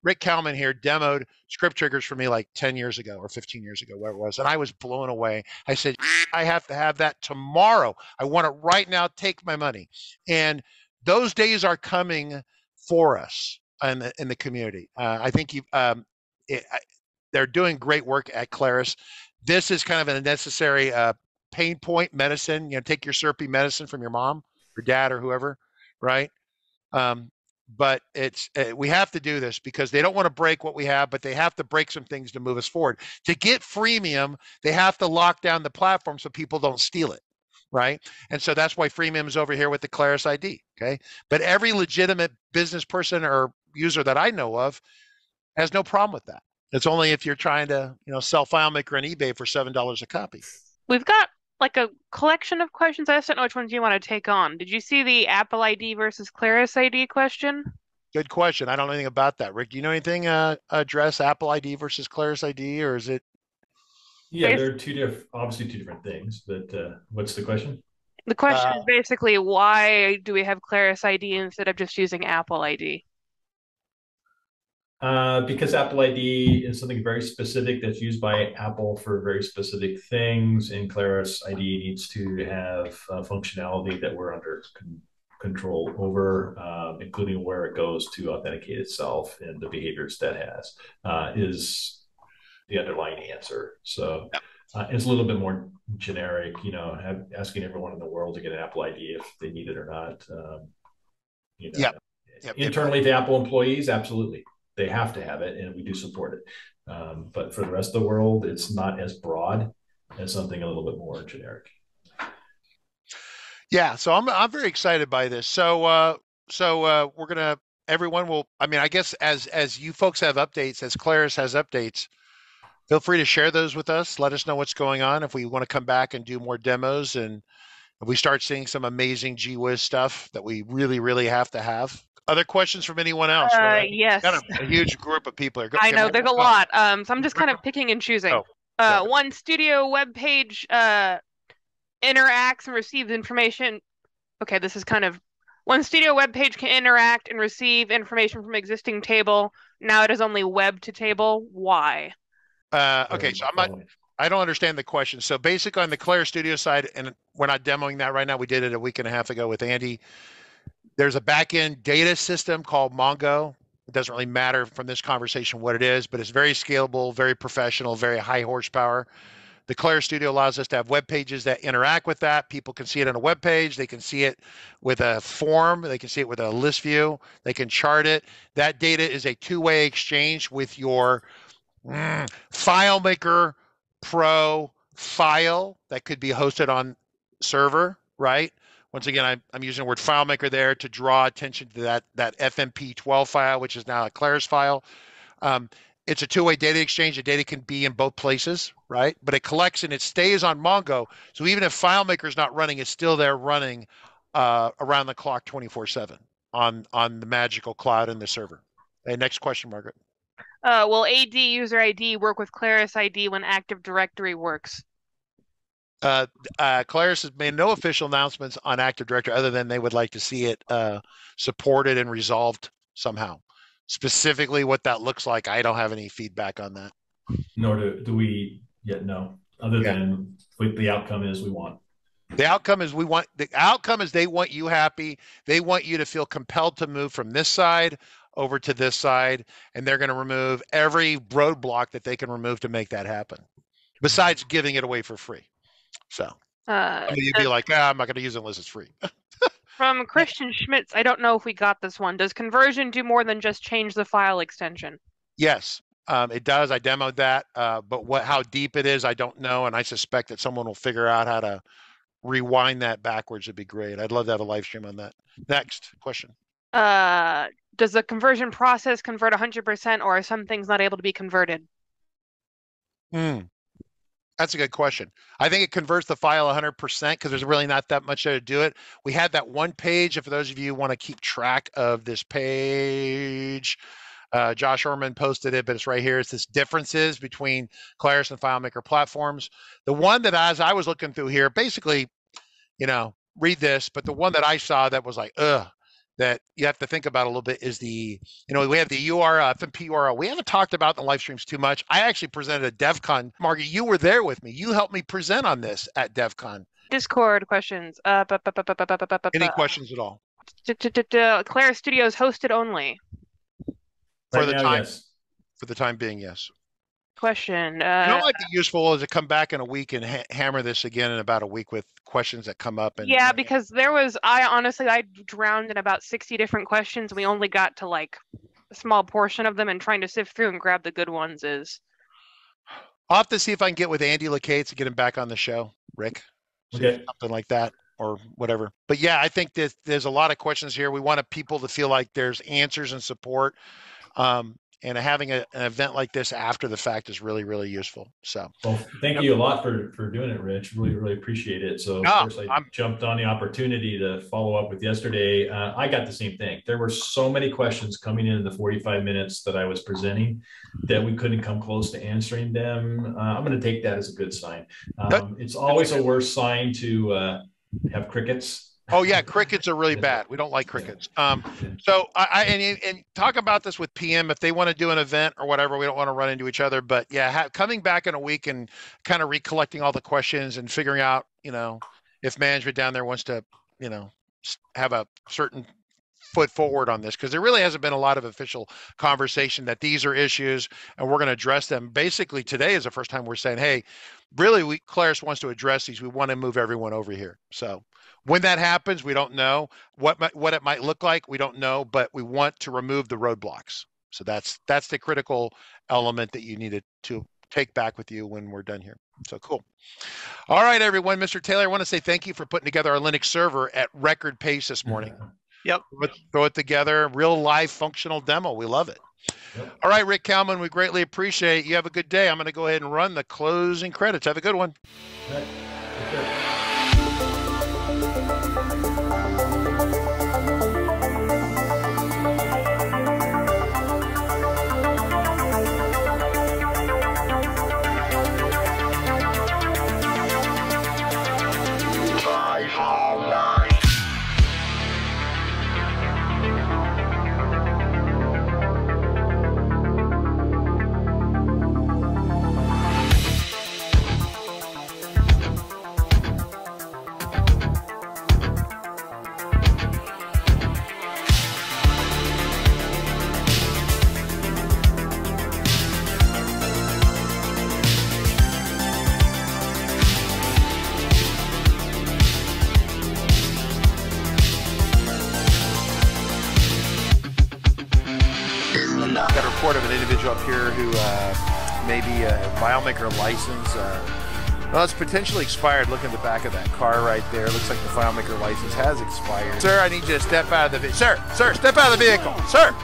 Rick Kalman here demoed script triggers for me like 10 years ago or 15 years ago, where it was. And I was blown away. I said, I have to have that tomorrow. I want it right now. Take my money. And those days are coming for us in the, in the community. Uh, I think you, um, it, I, they're doing great work at Claris. This is kind of a necessary uh, pain point medicine. You know, take your syrupy medicine from your mom, your dad, or whoever, right? Um, but it's uh, we have to do this because they don't want to break what we have but they have to break some things to move us forward. To get freemium they have to lock down the platform so people don't steal it right? And so that's why freemium is over here with the claris id okay? But every legitimate business person or user that i know of has no problem with that. It's only if you're trying to you know sell filemaker on ebay for seven dollars a copy. We've got like a collection of questions. I just don't know which ones you want to take on. Did you see the Apple ID versus Claris ID question? Good question. I don't know anything about that. Rick, do you know anything uh, address Apple ID versus Claris ID, or is it? Yeah, they're two different, obviously two different things. But uh, what's the question? The question uh, is basically why do we have Claris ID instead of just using Apple ID? Uh, because Apple ID is something very specific that's used by Apple for very specific things, and Claris ID needs to have uh, functionality that we're under con- control over, uh, including where it goes to authenticate itself and the behaviors that has, uh, is the underlying answer. So uh, it's a little bit more generic, you know, have, asking everyone in the world to get an Apple ID if they need it or not. Um, you know, yep. Internally to Apple employees, absolutely they have to have it, and we do support it. Um, but for the rest of the world, it's not as broad as something a little bit more generic. Yeah, so I'm I'm very excited by this. So uh, so uh, we're gonna everyone will. I mean, I guess as as you folks have updates, as Claris has updates, feel free to share those with us. Let us know what's going on. If we want to come back and do more demos, and if we start seeing some amazing GWiz stuff that we really really have to have. Other questions from anyone else? Uh, Right? yes. Got a, a huge group of people here. Go- I know there's a go. lot. Um, so I'm just kind of picking and choosing. Oh, uh, got one studio web page uh interacts and receives information. Okay, this is kind of one studio web page can interact and receive information from existing table. Now it is only web to table. Why? Uh, okay, so I'm not. I don't understand the question. So basically, on the Claris Studio side, and we're not demoing that right now. We did it a week and a half ago with Andy. There's a back-end data system called Mongo. It doesn't really matter from this conversation what it is, but it's very scalable, very professional, very high horsepower. The Claris Studio allows us to have web pages that interact with that. People can see it on a web page. They can see it with a form. They can see it with a list view. They can chart it. That data is a two-way exchange with your mm, FileMaker Pro file that could be hosted on server, right? Once again, I'm, I'm using the word FileMaker there to draw attention to that that FMP12 file, which is now a Claris file. Um, it's a two-way data exchange. The data can be in both places, right? But it collects and it stays on Mongo. So even if FileMaker is not running, it's still there running uh, around the clock, 24/7 on on the magical cloud and the server. Okay, next question, Margaret. Uh, will AD user ID work with Claris ID when Active Directory works? Uh, uh, Claris has made no official announcements on Active Directory other than they would like to see it uh, supported and resolved somehow. Specifically, what that looks like, I don't have any feedback on that. Nor do, do we yet know, other Yeah. than what the outcome is we want. The outcome is we want the outcome is they want you happy. They want you to feel compelled to move from this side over to this side, and they're going to remove every roadblock that they can remove to make that happen. Besides giving it away for free. So Uh, you'd be like, ah, I'm not going to use it unless it's free. from Christian Schmitz, I don't know if we got this one. Does conversion do more than just change the file extension? Yes, um, it does. I demoed that, uh, but what how deep it is, I don't know, and I suspect that someone will figure out how to rewind that backwards. It'd be great. I'd love to have a live stream on that. Next question. Uh, does the conversion process convert 100% or are some things not able to be converted? Hmm. That's a good question. I think it converts the file 100% because there's really not that much there to do it. We had that one page. If for those of you want to keep track of this page, uh, Josh Ormond posted it, but it's right here. It's this differences between Claris and FileMaker platforms. The one that as I was looking through here, basically, you know, read this, but the one that I saw that was like, ugh, that you have to think about a little bit is the, you know, we have the URL, FMP URL. We haven't talked about the live streams too much. I actually presented at DevCon. Margie, you were there with me. You helped me present on this at DevCon. Discord questions. Any questions at all? Uh, Claris Studios hosted only. For the time, for the time being, yes. Question. You know Uh, what might be useful is to come back in a week and ha- hammer this again in about a week with questions that come up. And yeah, because there was, I honestly, I drowned in about 60 different questions. We only got to like a small portion of them and trying to sift through and grab the good ones is. I'll have to see if I can get with Andy LeCates to get him back on the show, Rick. See Okay. something like that or whatever. But yeah, I think that there's a lot of questions here. We want to people to feel like there's answers and support. Um, and having a, an event like this after the fact is really, really useful. So Well, thank you a lot for, for doing it, Rich. Really, really appreciate it. So of No, course I I'm- jumped on the opportunity to follow up with yesterday. Uh, I got the same thing. There were so many questions coming in in the 45 minutes that I was presenting that we couldn't come close to answering them. Uh, I'm going to take that as a good sign. Um, it's always a worse sign to uh, have crickets. Oh yeah, crickets are really bad. We don't like crickets. Um, so I, I and, and talk about this with PM if they want to do an event or whatever. We don't want to run into each other, but yeah, ha- coming back in a week and kind of recollecting all the questions and figuring out, you know, if management down there wants to, you know, have a certain foot forward on this because there really hasn't been a lot of official conversation that these are issues and we're going to address them. Basically, today is the first time we're saying, hey, really, we Claris wants to address these. We want to move everyone over here. So when that happens, we don't know what might, what it might look like. We don't know, but we want to remove the roadblocks. So that's that's the critical element that you needed to take back with you when we're done here. So cool. All right, everyone. Mr. Taylor, I want to say thank you for putting together our Linux server at record pace this morning. Yep. Throw it, throw it together, real live functional demo. We love it. Yep. All right, Rick Kalman, we greatly appreciate it. You have a good day. I'm going to go ahead and run the closing credits. Have a good one. Well, it's potentially expired. Look at the back of that car right there. Looks like the FileMaker license has expired. Sir, I need you to step out of the vehicle. Sir, sir, step out of the vehicle. Sir.